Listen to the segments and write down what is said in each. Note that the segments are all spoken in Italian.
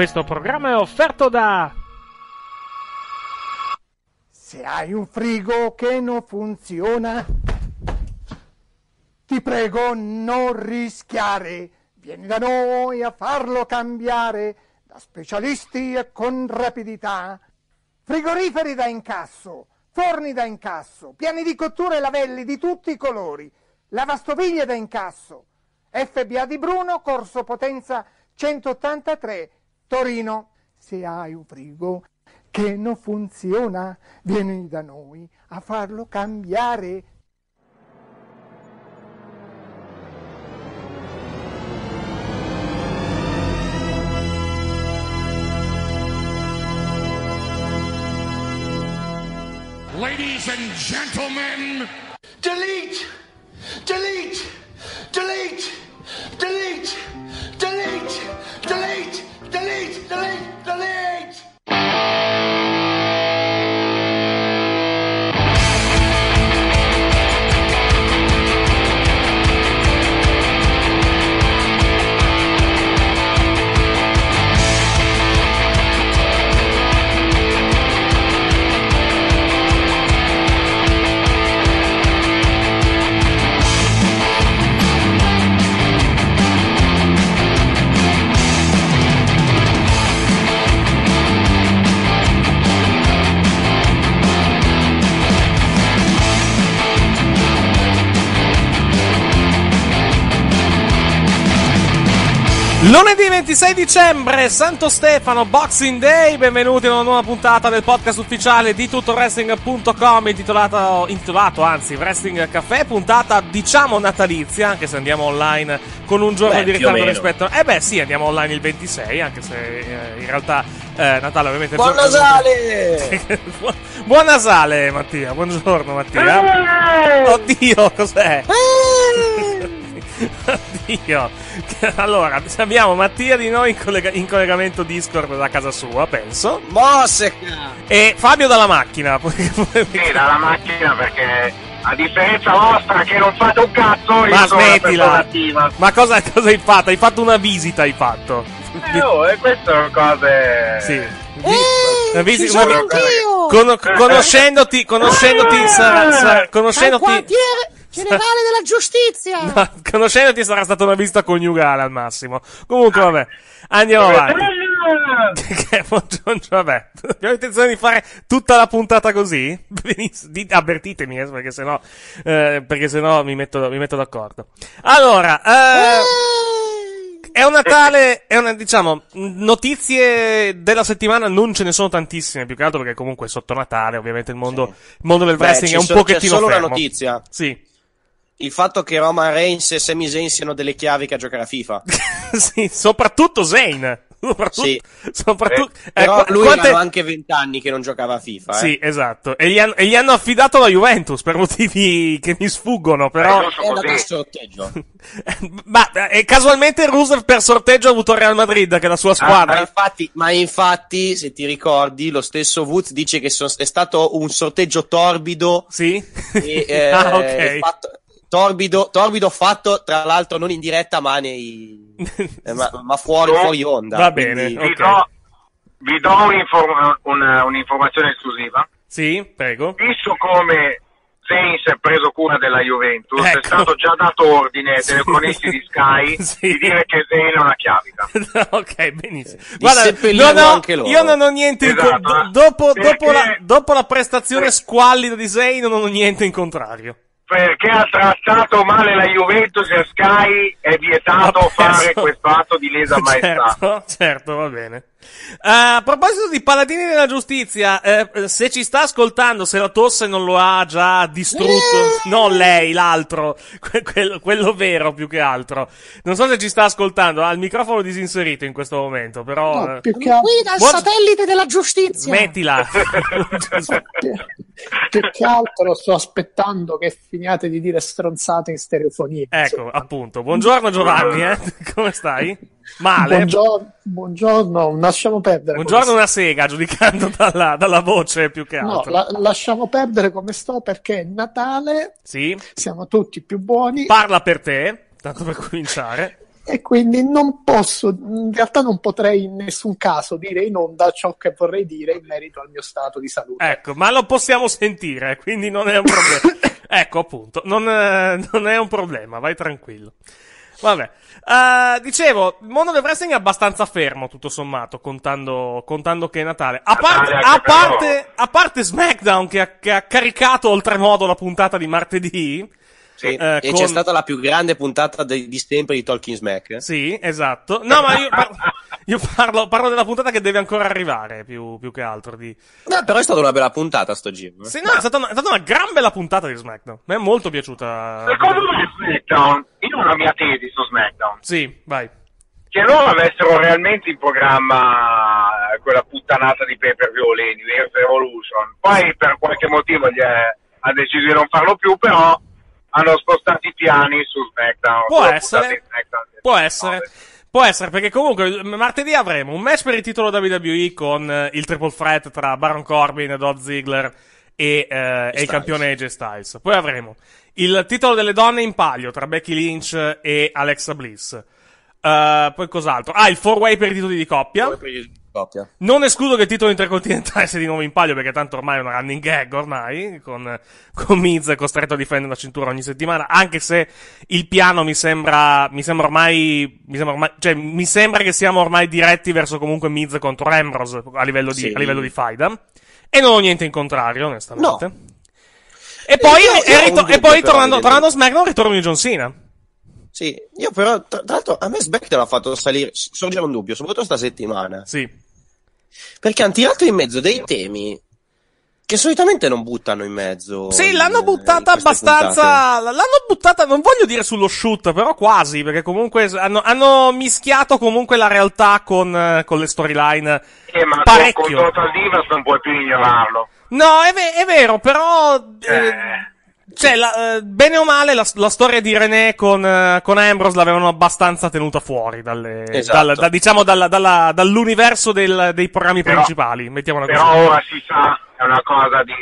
Questo programma è offerto da Se hai un frigo che non funziona, ti prego non rischiare. Vieni da noi a farlo cambiare da specialisti e con rapidità. Frigoriferi da incasso, forni da incasso, piani di cottura e lavelli di tutti i colori, lavastoviglie da incasso. FBA di Bruno, Corso Potenza 183, Torino. Se hai un frigo che non funziona, vieni da noi a farlo cambiare. Ladies and gentlemen, delete, delete, delete, delete, delete, delete, delete, delete, delete. Lunedì 26 dicembre, Santo Stefano, Boxing Day, benvenuti a una nuova puntata del podcast ufficiale di tutowrestling.com intitolato, intitolato anzi Wrestling Café, puntata diciamo natalizia, anche se andiamo online con un giorno Beh, di ritardo rispetto. Eh beh sì, andiamo online il 26, anche se eh, in realtà eh, Natale ovviamente... Buon giorno- Nasale! buon, Nasale Mattia, buongiorno Mattia. Oddio, cos'è? Oddio. Allora, abbiamo Mattia di noi in, collega- in collegamento Discord da casa sua, penso. Mosseca! E Fabio dalla macchina. Sì, dalla macchina perché a differenza vostra che non fate un cazzo, io Ma sono smettila. attiva. Ma cosa, cosa hai fatto? Hai fatto una visita, hai fatto. Eh, oh, e queste sono cose... Sì. Ehi, Una visi- ci sono! Con- conoscendoti, conoscendoti, sarà, sarà- Al conoscendoti, generale della giustizia! no, conoscendoti sarà stata una visita coniugale al massimo. Comunque, vabbè, andiamo avanti. Che- buongiorno, vabbè, abbiamo intenzione di fare tutta la puntata così? Benissimo, avvertitemi, eh, perché sennò, eh, perché sennò mi metto, mi metto d'accordo. Allora, eh, è un Natale, è una, diciamo, notizie della settimana non ce ne sono tantissime, più che altro perché comunque è sotto Natale, ovviamente il mondo, il mondo del Beh, wrestling è un so- pochettino c'è solo fermo. una notizia. Sì. Il fatto che Roman Reigns e Sami Zayn siano delle chiavi che a giocare a FIFA. sì, soprattutto Zane. Soprattutto, Sì. soprattutto, eh, Però qua- lui quante- aveva anche 20 anni che non giocava a FIFA. Sì, Eh. esatto. E gli, hanno, e gli hanno affidato la Juventus per motivi che mi sfuggono, però. Eh, È andato a sorteggio. Ma eh, casualmente Roosevelt per sorteggio ha avuto Real Madrid, che è la sua ma, squadra. infatti, ma infatti, se ti ricordi, lo stesso Woods dice che so- è stato un sorteggio torbido. sì? E, eh, ah, ok. fatto- torbido, torbido fatto, tra l'altro, non in diretta, ma, nei, eh, ma, ma fuori, fuori onda. Va bene, Quindi- Vi do, vi do un'inform- una- un'informazione esclusiva. Sì, prego. Visto come Zayn si è preso cura della Juventus, Ecco. è stato già dato ordine ai Sì. telecronisti di Sky Sì. di dire che Zayn è una chiavica. ok, benissimo. Guarda, seppellirlo no, no, anche loro. io non ho niente in Esatto, co- eh. do- dopo, dopo, la, dopo la prestazione Per- squallida di Zane non ho niente in contrario. Perché ha trattato male la Juventus e Sky è vietato fare questo atto di lesa maestà. Certo, certo, va bene. Eh, a proposito di Paladini della Giustizia, eh, se ci sta ascoltando, se la tosse non lo ha già distrutto, non lei, l'altro, que- quello, quello vero più che altro. Non so se ci sta ascoltando, ha il microfono disinserito in questo momento, però... No, eh, più che, Qui dal Buon- satellite della giustizia! Smettila. più che altro sto aspettando che finiate di dire stronzate in stereofonia. ecco, appunto. Buongiorno Giovanni, eh? Come stai? Male? Buongiorno, buongiorno, lasciamo perdere. Buongiorno una sega, giudicando dalla, dalla voce più che sto. No, altro. la- lasciamo perdere come sto perché è Natale, Sì? siamo tutti più buoni. Parla per te, tanto per cominciare. e quindi non posso, in realtà non potrei in nessun caso dire in onda ciò che vorrei dire in merito al mio stato di salute. Ecco, ma lo possiamo sentire, quindi non è un problema. ecco, appunto, non, eh, non è un problema, vai tranquillo. Vabbè, Uh, dicevo, il mondo del wrestling è abbastanza fermo, tutto sommato, contando, contando che è Natale. A parte, a parte, a parte SmackDown che ha, che ha caricato oltremodo la puntata di martedì, sì, eh, e con... c'è stata la più grande puntata di, di sempre di Talking Smack. Sì, esatto. No, ma io, io parlo, parlo, della puntata che deve ancora arrivare, più, più che altro. Di... No, però è stata una bella puntata sto giro. Eh. Sì, no, è stata, una, è stata una gran bella puntata di SmackDown. Mi è molto piaciuuta. Secondo me SmackDown, io ho una mia tesi su SmackDown. Sì, vai. Che loro avessero realmente in programma quella puttanata di pay per view l'Universe Revolution. Poi per qualche motivo gli è, ha deciso di non farlo più, però hanno spostato i piani su SmackDown. Può essere. SmackDown. Può essere. Può essere, perché comunque martedì avremo un match per il titolo WWE con eh, il triple threat tra Baron Corbin, Dodd Ziggler e, eh, e il campione AJ Styles. Poi avremo il titolo delle donne in palio tra Becky Lynch e Alexa Bliss. Uh, poi cos'altro? Ah, il 4-way per i titoli di coppia. Coppia. Non escludo che il titolo intercontinentale sia di nuovo in palio, perché tanto ormai è una running gag ormai, con, con Miz costretto a difendere la cintura ogni settimana, anche se il piano mi sembra, mi sembra ormai, mi sembra ormai, cioè, mi sembra che siamo ormai diretti verso comunque Miz contro Ambrose a livello di, sì. a livello di faida. E non ho niente in contrario, onestamente. No. E poi, io, io e, rito- e poi tornando, tornando a SmackDown, ritorno di John Cena. Sì, io però, tra, tra l'altro, a me SmackDown ha fatto salire, sorgere un dubbio, soprattutto sta settimana. Sì. Perché hanno tirato in mezzo dei temi che solitamente non buttano in mezzo. Sì, l'hanno buttata abbastanza. Puntate. L'hanno buttata, non voglio dire sullo shoot, però quasi, perché comunque hanno, hanno mischiato comunque la realtà con, con le storyline. Eh, ma parecchio. con, con Total Divas non puoi più ignorarlo. No, è, ve- è vero, però. Eh. Eh, cioè, la, eh, bene o male, la, la, storia di René con, uh, con Ambrose l'avevano abbastanza tenuta fuori dalle, esatto. dal, da, diciamo, dalla, dalla, dall'universo del, dei programmi però, principali. Mettiamola però così. ora si sa, è una cosa di.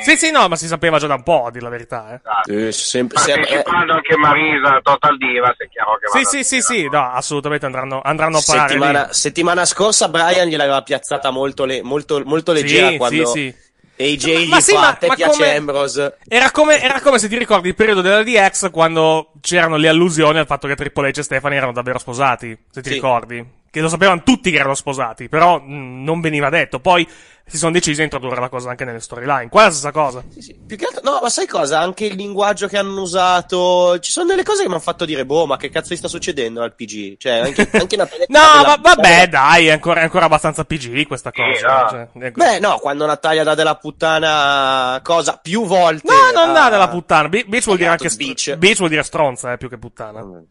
Sì, sì, no, ma si sapeva già da un po', a dire la verità. Eh. Esatto. Eh, sempre, Partecipando eh. anche Marisa, Total Diva, se è chiaro che Sì, sì, sì, sì, no, assolutamente andranno, andranno a parlare. Settimana, settimana scorsa Brian gliel'aveva piazzata molto, le, molto, molto leggera sì, quando. Sì, sì AJ ma, ma sì, ma, ma piace Ambrose. Era come, era come se ti ricordi il periodo della DX quando c'erano le allusioni al fatto che Triple H e Stefani erano davvero sposati, se ti sì. ricordi. Che lo sapevano tutti che erano sposati, però mh, non veniva detto. Poi si sono decisi a introdurre la cosa anche nelle storyline. Qua è la stessa cosa. Sì, sì. Più che altro, no, ma sai cosa? Anche il linguaggio che hanno usato. Ci sono delle cose che mi hanno fatto dire, boh, ma che cazzo gli sta succedendo al PG? Cioè, anche, anche Natalia. no, ma vabbè, dai, è ancora, è ancora abbastanza PG questa cosa. Cioè, è... Beh, no, quando Natalia dà della puttana cosa più volte. No, non a... dà della puttana. Be- bitch vuol dire anche. Beach. Vuol dire stronza, eh, più che puttana. Mm.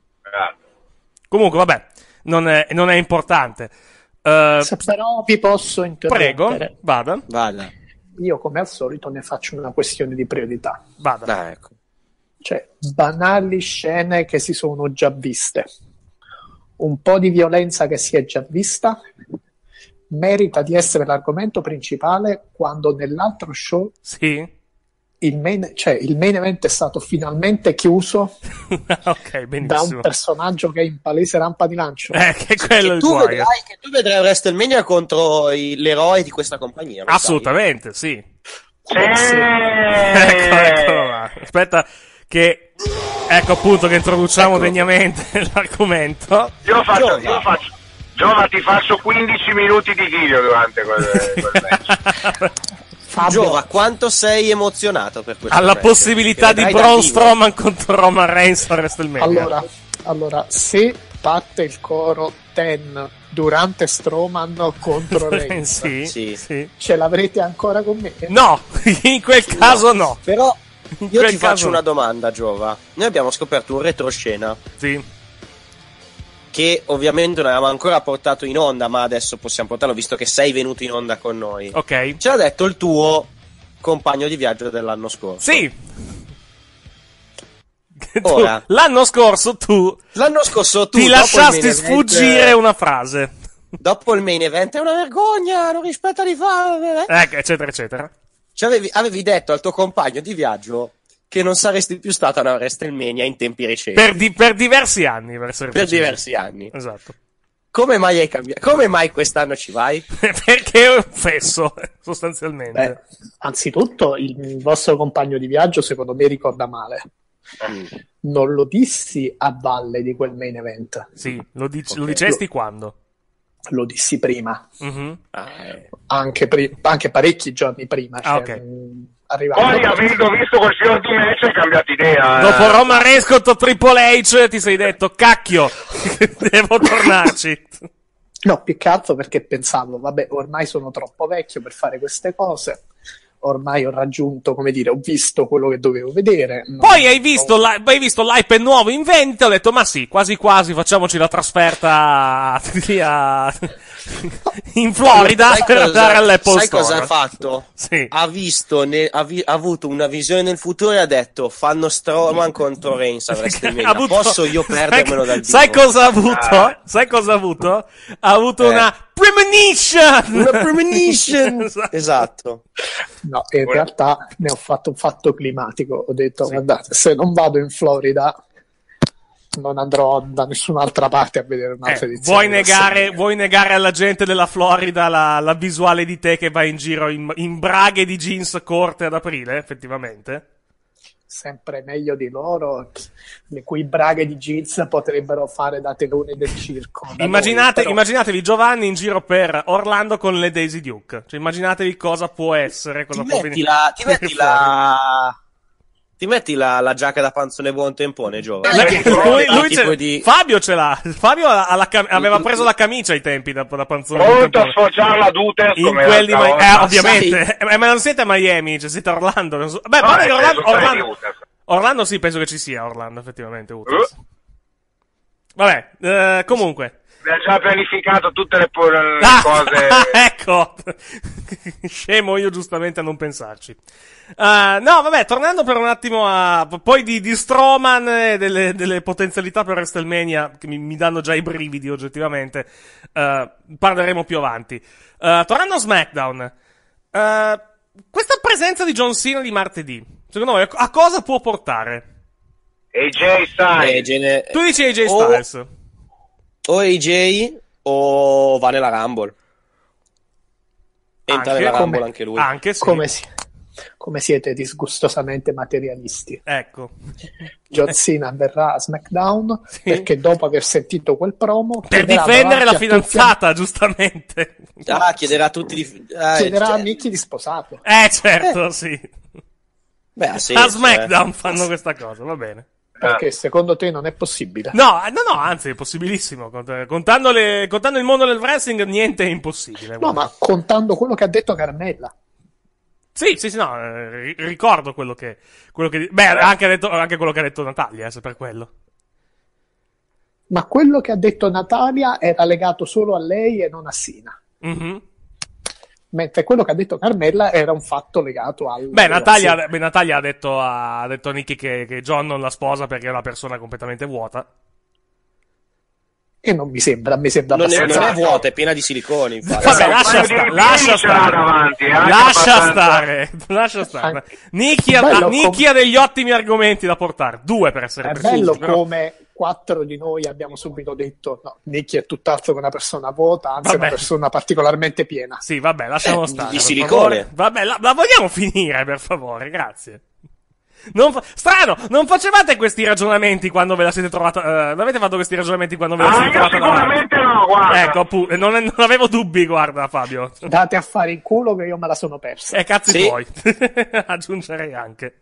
Comunque, vabbè, non è, non è importante. Uh, Se però vi posso interrompere. Prego, vada. Vada. Io, come al solito, ne faccio una questione di priorità. Vada. Ah, ecco. Cioè, banali scene che si sono già viste. Un po' di violenza che si è già vista merita di essere l'argomento principale quando nell'altro show sì il main, cioè, il main event è stato finalmente chiuso okay, da un personaggio che è in palese rampa di lancio. Eh, che quello che, tu vedrai, che tu vedrai WrestleMania contro i, l'eroe di questa compagnia. Assolutamente, sai? sì. sì. ecco, ecco, Aspetta, che ecco appunto che introduciamo ecco. degnamente l'argomento. Io faccio, io faccio, Giova, ti faccio 15 minuti di video durante quel, quel match. Fabio. Giova, quanto sei emozionato per questo? Alla match? possibilità di Braun Strowman contro Roman Reigns a WrestleMania. Allora, allora, se parte il coro Ten durante Strowman contro Reigns, sì, sì. sì, ce l'avrete ancora con me? No, in quel caso no. no. Però io ti faccio una domanda, Giova. Noi abbiamo scoperto un retroscena. Sì che ovviamente non avevamo ancora portato in onda, ma adesso possiamo portarlo visto che sei venuto in onda con noi. Ok. Ce l'ha detto il tuo compagno di viaggio dell'anno scorso. Sì. Ora, l'anno scorso tu l'anno scorso tu ti lasciasti sfuggire event, una frase. Dopo il main event è una vergogna, non rispetta di fare, ecco, eccetera, eccetera. Cioè avevi, avevi detto al tuo compagno di viaggio che non saresti più stato a una WrestleMania in tempi recenti. Per, di- per diversi anni, per Per diversi anni. Esatto. Come mai hai cambiato? Come mai quest'anno ci vai? Perché è un fesso, sostanzialmente. Beh, anzitutto il vostro compagno di viaggio secondo me ricorda male. Non lo dissi a valle di quel main event, Sì, lo, dic- lo Ok. dicesti quando? lo dissi prima, Mhm. Ah, eh. anche, pri- anche parecchi giorni prima. Ah, cioè, ok. mh, arrivato- Poi, avendo visto quel fior di match, hai cambiato idea. eh. Dopo Roman Reigns contro Triple H ti sei detto, cacchio, devo tornarci. No, più che altro perché pensavo, vabbè, ormai sono troppo vecchio per fare queste cose. Ormai ho raggiunto, come dire, ho visto quello che dovevo vedere. Poi hai visto, la- hai visto l'iPad nuovo in vendita, ho detto, ma sì, quasi quasi facciamoci la trasferta a- in Florida Sai per cosa- andare all'Apple sai Store. cosa ha fatto? Sì. Ha visto, ne- ha, vi- ha avuto una visione nel futuro e ha detto: fanno Strowman contro Reigns a WrestleMania. Avuto- Posso io perdermelo sai, dal vivo? Sai cosa ha avuto? Ah. Sai cosa ha avuto? Ha avuto Eh. una premonition! Una premonition! Esatto. esatto. No, in Ora- realtà ne ho fatto un fatto climatico. Ho detto, Sì. guardate, se non vado in Florida, non andrò da nessun'altra parte a vedere un'altra Eh, edizione. vuoi, negare, vuoi negare alla gente della Florida la, la visuale di te che va in giro in, in braghe di jeans corte ad aprile, effettivamente? Sempre meglio di loro, le cui braghe di jeans potrebbero fare da telone del circo. Immaginate, noi, immaginatevi Giovanni in giro per Orlando con le Daisy Duke. Cioè, immaginatevi cosa può essere, cosa Ti può metti, la, ti metti fuori. la. Ti metti la, la giacca da panzone buon tempone, Giova. La- Eh, lui- eh, lui ce- di- Fabio ce l'ha. Fabio ha la cam- aveva preso la camicia ai tempi da, da panzone. Pronto a sfociare la Duters in come quelli l'altra Ma- eh, ovviamente. Eh, ma non siete a Miami, cioè siete a Orlando. non so- Beh, No, guarda che eh, Orlando, Orlando. Orlando sì, penso che ci sia Orlando, effettivamente. Utah. Eh? Vabbè, eh, comunque. Abbiamo già pianificato tutte le, po- le Ah, cose. ecco, scemo io giustamente a non pensarci. Uh, no, vabbè, tornando per un attimo a poi di, di Strowman e delle, delle potenzialità per WrestleMania che mi, mi danno già i brividi oggettivamente. uh, parleremo più avanti. Uh, tornando a SmackDown, uh, questa presenza di John Cena di martedì, secondo voi a cosa può portare? AJ Eh, Styles. gene- Tu dici AJ Styles. O AJ o va nella Rumble. Entra Anche? nella Rumble Come- anche lui. Anche sì. Come, si- come siete disgustosamente materialisti. Ecco. John Cena verrà a SmackDown Sì. perché dopo aver sentito quel promo Per difendere la davanti a tutti- fidanzata, giustamente. Ah, chiederà a tutti di. ah, chiederà cioè- a Mickey di sposarlo. Eh, certo, sì. Beh, senso, A SmackDown eh. fanno questa cosa, va bene. Perché secondo te non è possibile? No, eh, no, no, anzi, è possibilissimo. Cont- Contando, le- contando il mondo del wrestling, niente è impossibile. No, guarda. ma contando quello che ha detto Carmella. Sì, sì, sì, no, eh, ri- ricordo quello che, quello che... Beh, anche, detto, anche quello che ha detto Natalia, eh, se per quello. Ma quello che ha detto Natalia era legato solo a lei e non a Sina. Mhm. Mentre quello che ha detto Carmella era un fatto legato al. Beh, Natalia, beh, Natalia ha detto a, ha detto a Nicky che, che John non la sposa perché è una persona completamente vuota. E non mi sembra, mi sembra Non è, abbastanza. non è vuota, è piena di siliconi. Infatti. Vabbè, lascia, sta- lascia stare. davanti, eh, lascia abbastanza. stare. Lascia stare. Ha, Bello, Nicky ha degli ottimi argomenti da portare. Due per essere È precisi. bello però- come quattro di noi abbiamo subito detto: no, Nicky è tutt'altro che una persona vuota, anzi, è Vabbè. una persona particolarmente piena. Sì, vabbè, lasciamo Eh, stare. di silicone. favore. Vabbè, la, la vogliamo finire, per favore, grazie. Non fa- strano, non facevate questi ragionamenti quando ve la siete trovata. eh, non avete fatto questi ragionamenti quando ve la Ah, siete trovata sicuramente no, guarda. Ecco, appunto, non, non avevo dubbi, guarda, Fabio. Date a fare in culo che io me la sono persa. E cazzi Sì. tuoi. Aggiungerei anche.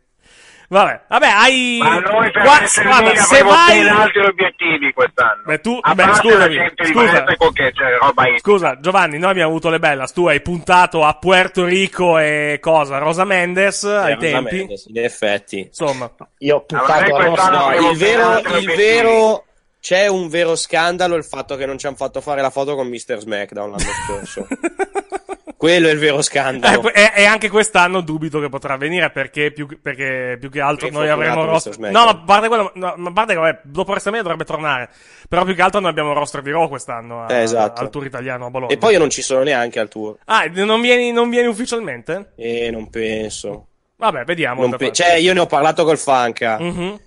Vabbè, vabbè, hai. Ma noi per Gua- essere guarda, se vai. altri obiettivi quest'anno. Beh, tu- a beh, parte scusami, la gente di scusa. Che c'è roba in... Scusa, Giovanni, noi abbiamo avuto le bellas. Tu hai puntato a Puerto Rico e cosa? Rosa Mendes ai Eh, tempi. sì, in effetti. Insomma, Io ho Avrei puntato a quest'anno Rosa. No, il vero, il obiettivi. vero. C'è un vero scandalo il fatto che non ci hanno fatto fare la foto con Mr. SmackDown l'anno scorso. Quello è il vero Eh, scandalo. que- e, anche quest'anno dubito che potrà avvenire perché più, perché più che altro Perché noi avremo roster. No, ma a parte quello, no, ma parte che vabbè, dopo WrestleMania dovrebbe tornare. Però più che altro noi abbiamo roster di Raw quest'anno a- Eh, esatto. al tour italiano a Bologna. E poi io non ci sono neanche al tour. Ah, non vieni, non vieni ufficialmente? E non penso. Vabbè, vediamo. Pe- cioè, io ne ho parlato col Fanca. Mhm,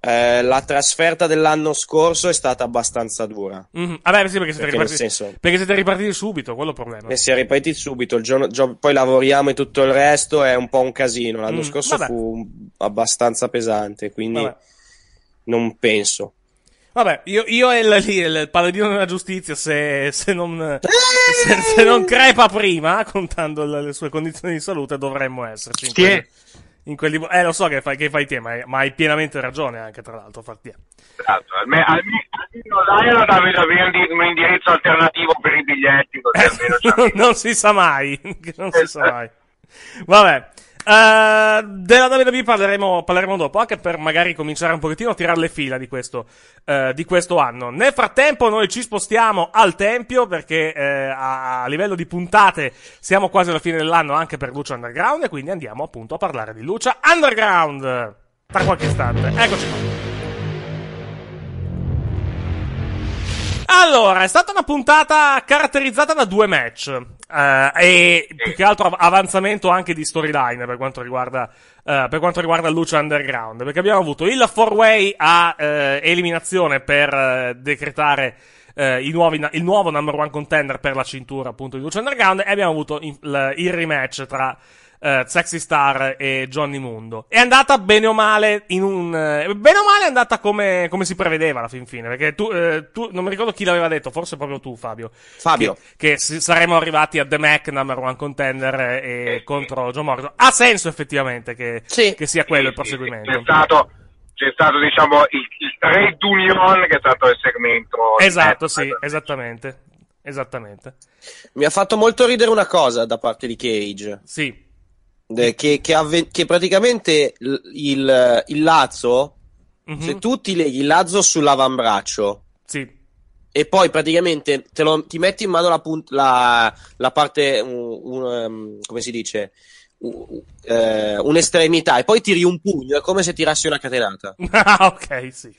Eh, la trasferta dell'anno scorso è stata abbastanza dura. mhm. Vabbè, sì, perché siete, Perché ripartiti, senso- perché siete ripartiti subito, quello è il problema. E si è ripartiti subito, il giorno, gio- poi lavoriamo e tutto il resto è un po' un casino. L'anno Mm, scorso vabbè. fu abbastanza pesante, quindi Vabbè. non penso. Vabbè, io, io e il, lì, il paladino della giustizia, se, se non, se, se non crepa prima, contando le, le sue condizioni di salute, dovremmo esserci. In in quelli- eh, lo so che fai, che fai te, ma hai, ma hai pienamente ragione anche, tra l'altro, Fartia. Esatto, alme- almeno almeno Davide avere un di- un indirizzo alternativo per i biglietti, così almeno c'è. non si sa mai, non si sa mai. Vabbè. Eh, della WWE parleremo, parleremo dopo, anche per magari cominciare un pochettino a tirare le fila di questo, eh, di questo anno. Nel frattempo noi ci spostiamo al Tempio perché eh, a, livello di puntate siamo quasi alla fine dell'anno anche per Lucha Underground e quindi andiamo appunto a parlare di Lucha Underground tra qualche istante. Eccoci qua. Allora, è stata una puntata caratterizzata da due match. eh, e più che altro av- avanzamento anche di storyline per quanto riguarda, eh, per quanto riguarda Lucha Underground. Perché abbiamo avuto il 4-way a eh, eliminazione per eh, decretare eh, nuovi, il nuovo number one contender per la cintura appunto di Lucha Underground. E abbiamo avuto il, il rematch tra eh, Sexy Star e Johnny Mundo. È andata bene o male in un, eh, bene o male è andata come, come si prevedeva alla fin fine. Perché tu, eh, tu, non mi ricordo chi l'aveva detto, forse proprio tu, Fabio. Fabio. Che, che saremmo arrivati a The Mac number one contender eh, e contro Joe Morrison. Ha senso effettivamente che, Sì. che sia quello il Sì, sì, proseguimento. C'è stato, c'è stato diciamo, il, il Trade Union che è stato il segmento. Esatto, eh, sì, esattamente. Esattamente. Mi ha fatto molto ridere una cosa da parte di Cage. Sì. Eh, Che, che avve- che praticamente il, il, il lazzo, Mhm. se tu ti leghi il lazzo sull'avambraccio Sì. e poi praticamente te lo- ti metti in mano la, punt- la, la parte, un- un, um, come si dice, Un- un- eh, un'estremità e poi tiri un pugno, è come se tirassi una catenata. Ah, ok, sì.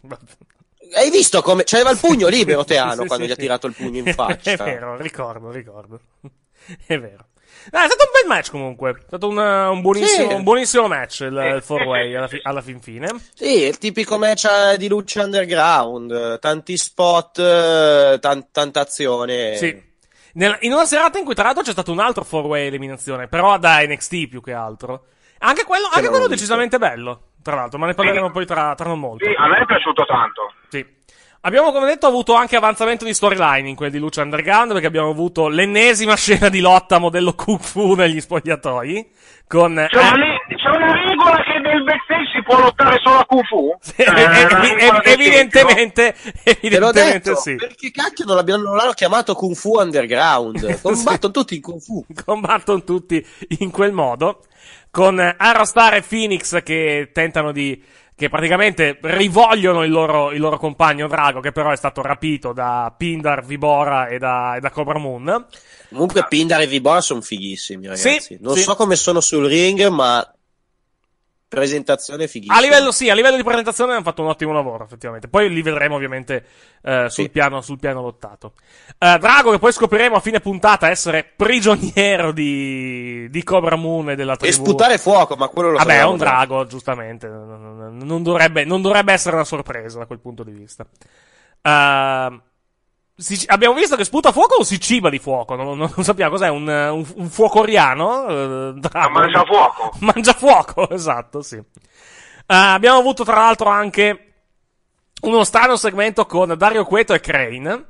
Hai visto come c'aveva il pugno libero Teano Sì, quando sì, gli ha sì. tirato il pugno in faccia? È vero, ricordo, ricordo. È vero. No, è stato un bel match comunque. È stato un, un buonissimo, Sì. un buonissimo match il, il four way alla, fi- alla fin fine. Sì, il tipico match eh, di luce underground, eh, tanti spot, eh, tan- tanta azione. Sì. Nella- in una serata in cui tra l'altro c'è stato un altro four way eliminazione, però da NXT più che altro. Anche quello, anche quello decisamente bello, tra l'altro, ma ne parleremo poi tra, tra non molto. Sì, a me è piaciuto tanto. Sì. Abbiamo, come detto, avuto anche avanzamento di storyline in quelli di Lucha Underground, perché abbiamo avuto l'ennesima scena di lotta modello Kung Fu negli spogliatoi, con... C'è, eh, una, le- c'è una regola che nel backstage si può lottare solo a Kung Fu? eh, una evi- regola del evidentemente, evidentemente detto, sì. perché cacchio non, non l'hanno chiamato Kung Fu Underground? Combattono tutti in Kung Fu. combattono tutti in quel modo, con eh, Arrowstar e Phoenix che tentano di, che praticamente rivogliono il loro, il loro compagno Drago, che però è stato rapito da Pindar, Vibora e da, e da Cobra Moon. Comunque Pindar e Vibora sono fighissimi, ragazzi. Sì, non sì. so come sono sul ring, ma presentazione fighissima. A livello, sì, a livello di presentazione hanno fatto un ottimo lavoro, effettivamente. Poi li vedremo ovviamente eh, sul, Sì. piano, sul piano lottato. Eh, Drago, che poi scopriremo a fine puntata essere prigioniero di, di Cobra Moon e della E tribù. sputare fuoco, ma quello lo Vabbè, è un drago, giustamente. Non, dovrebbe, non dovrebbe essere una sorpresa da quel punto di vista. Ehm, si- abbiamo visto che sputa fuoco o si ciba di fuoco? Non, non- non sappiamo cos'è, un, un, un fuocoriano? Eh, drago? mangia fuoco. Mangia fuoco, esatto, sì. Eh, abbiamo avuto tra l'altro anche uno strano segmento con Dario Cueto e Crane.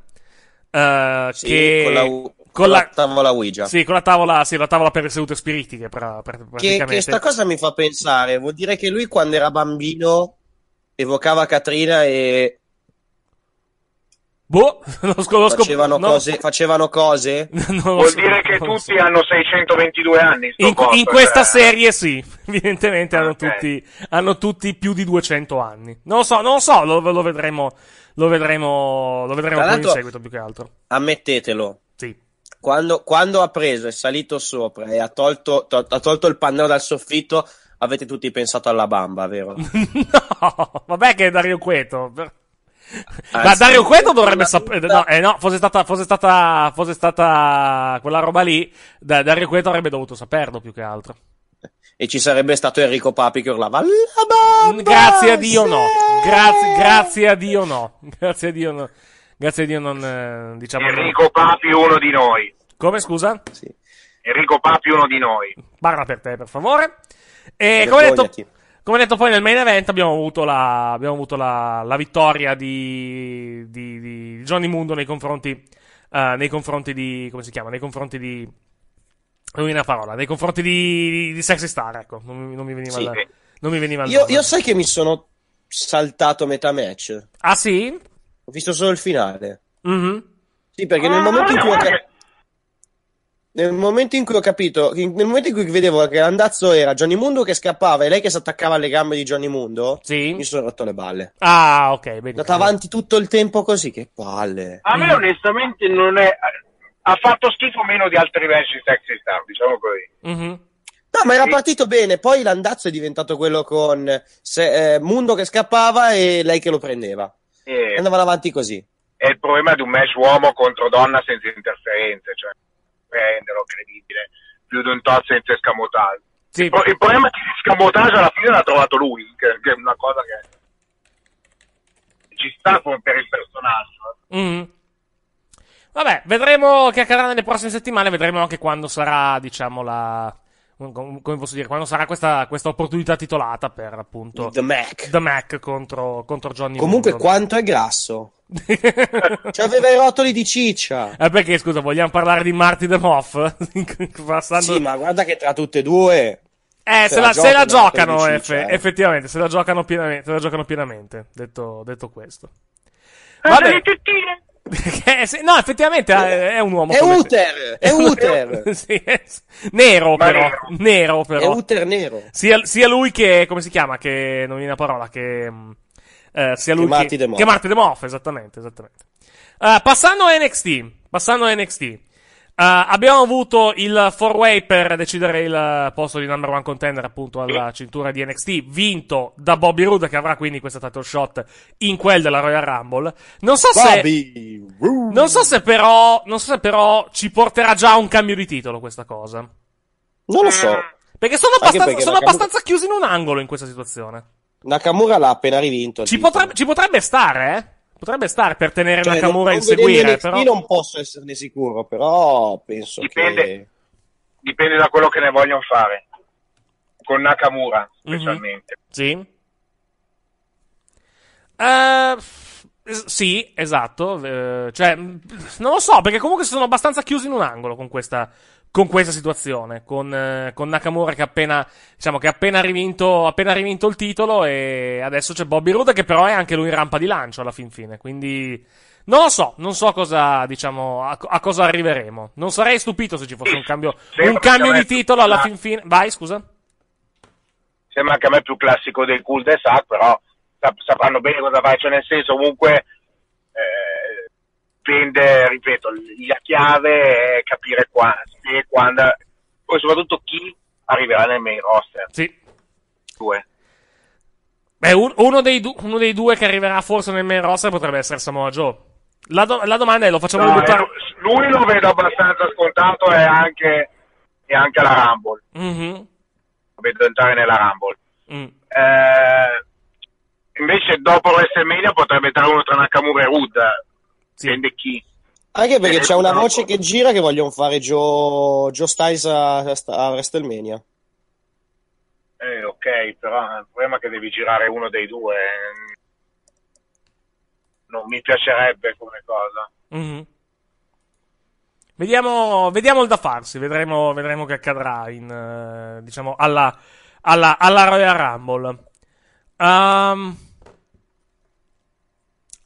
eh, Sì, che con la, con con la la- tavola Ouija. sì, con la tavola, sì, la tavola per le sedute spiritiche, pra- pra- Che, praticamente. che sta cosa mi fa pensare? Vuol dire che lui quando era bambino evocava Katrina e Boh, lo scop- lo scop- facevano, no. cose, facevano cose? Non lo Vuol so, dire che tutti so. hanno 622 anni. In, posto, in questa cioè. serie sì, evidentemente hanno, tutti, hanno tutti più di 200 anni. Non lo so, non lo so, lo, lo vedremo, lo vedremo, lo vedremo poi in seguito più che altro. Ammettetelo. Sì. Quando, quando ha preso, è salito sopra e ha tolto, to- ha tolto il pannello dal soffitto, avete tutti pensato alla bamba, vero? no, vabbè che è Dario Cueto. Per- Ma Dario Cueto dovrebbe sapere. vita- No, eh, no, fosse stata, fosse stata, fosse stata quella roba lì, da- Dario Cueto avrebbe dovuto saperlo più che altro. E ci sarebbe stato Enrico Papi che urlava "La bamba, Grazie a Dio no. sì!" Grazie, grazie a Dio no. Grazie a Dio no. Grazie a Dio non, eh, diciamo... no. Enrico Papi uno di noi. Come, scusa? Sì. Enrico Papi uno di noi. Barra per te, per favore. E come detto. Come detto poi nel main event abbiamo avuto la, abbiamo avuto la, la vittoria di, di, di Johnny Mundo nei confronti, eh, nei confronti di, come si chiama? Nei confronti di, non mi viene la parola, nei confronti di, di Sexy Star, ecco, non, mi- non mi veniva Sì. il, non mi veniva Io, io sai che mi sono saltato metà match. Ah sì? Ho visto solo il finale. Mhm. Sì, perché nel Ah, momento in cui ho capito. Nel momento in cui ho capito, nel momento in cui vedevo che l'andazzo era Johnny Mundo che scappava e lei che si attaccava alle gambe di Johnny Mundo, Sì. mi sono rotto le balle. Ah, ok, È andata benissimo. avanti tutto il tempo così, che palle. A me onestamente non è... Ha fatto schifo meno di altri match di Sexy Star, diciamo così. Mhm. No, ma era Sì. partito bene, poi l'andazzo è diventato quello con se- eh, Mundo che scappava e lei che lo prendeva. E Andavano avanti così. è il problema di un match uomo contro donna senza interferenze, cioè renderlo credibile, più di un tot senza escamotage. Sì, Il Il problema è che l'escamotage alla fine l'ha trovato lui, che, che è una cosa che ci sta per il personaggio. Mhm. Vabbè, vedremo che accadrà nelle prossime settimane, vedremo anche quando sarà, diciamo, la... com- come posso dire, quando sarà questa, questa opportunità titolata per, appunto, The Mac. The Mac contro, contro Johnny Comunque, Mundo. quanto è grasso. Cioè, aveva i rotoli di ciccia. Eh, perché, scusa, vogliamo parlare di Marty the Moth? Passando... Sì, ma guarda che tra tutte e due. Eh, se, se la, la se la giocano, eff- eh. effettivamente, se la giocano pienamente, se la giocano pienamente, detto, detto questo. Vabbè. Che- no, effettivamente eh, è un uomo. È come te. Uther! È Uther! Sì, è- nero Ma però, nero. nero È però. Uther nero. Sia, sia lui che, come si chiama, che, non viene la parola, che, mm, eh, sia lui che, Marty Moth. che Marty Moth, esattamente, esattamente. Eh, passando a NXT, passando a NXT, abbiamo avuto il four way per decidere il posto di number one contender appunto alla cintura di NXT, vinto da Bobby Roode che avrà quindi questa title shot in quel della Royal Rumble. Non so se, Bobby Roode. non so se però, non so se però ci porterà già a un cambio di titolo questa cosa. Non lo so. Perché sono, abbastanza, perché sono Nakamura- abbastanza chiusi in un angolo in questa situazione. Nakamura l'ha appena rivinto. Ci potrebbe, ci potrebbe stare, eh? Potrebbe stare per tenere Cioè, Nakamura inseguire, vedendo però. Non posso esserne sicuro, però penso Dipende. che... Dipende da quello che ne vogliono fare. Con Nakamura, Mhm. specialmente. Sì. Eh, es- sì, esatto. eh, cioè, non lo so, perché comunque sono abbastanza chiusi in un angolo con questa, con questa situazione. Con, eh, con Nakamura che ha appena, diciamo, che ha appena rivinto, appena rivinto il titolo e adesso c'è Bobby Roode che però è anche lui in rampa di lancio alla fin fine. Quindi, non lo so, non so cosa, diciamo, a, a cosa arriveremo. Non sarei stupito se ci fosse un cambio, un cambio di titolo alla fin fine. Vai, scusa. Sembra anche a me più classico del cool del SAC, però sap- sapranno bene cosa fare. Cioè, nel senso, comunque, dipende, ripeto, la chiave è capire qua, se, quando, poi soprattutto chi arriverà nel main roster. Sì. Due. Beh, un- uno, dei du- uno dei due che arriverà forse nel main roster potrebbe essere Samoa Joe. La, do- la domanda è: lo facciamo No, debuttare? eh, lui lo vedo abbastanza scontato e anche, e anche la Rumble. Mhm, Lo vedo entrare nella Rumble. mm. Eh, invece dopo WrestleMania potrebbe entrare uno tra Nakamura e Wood. Sì. Dipende chi. Anche perché Eh, c'è una voce che gira che vogliono fare Joe, Joe Styles a, a WrestleMania. Eh, ok, però il problema è che devi girare uno dei due. Non mi piacerebbe come cosa. Mhm. Vediamo, vediamo il da farsi, vedremo, vedremo che accadrà in, eh, diciamo, alla, alla, alla Royal Rumble. Ehm,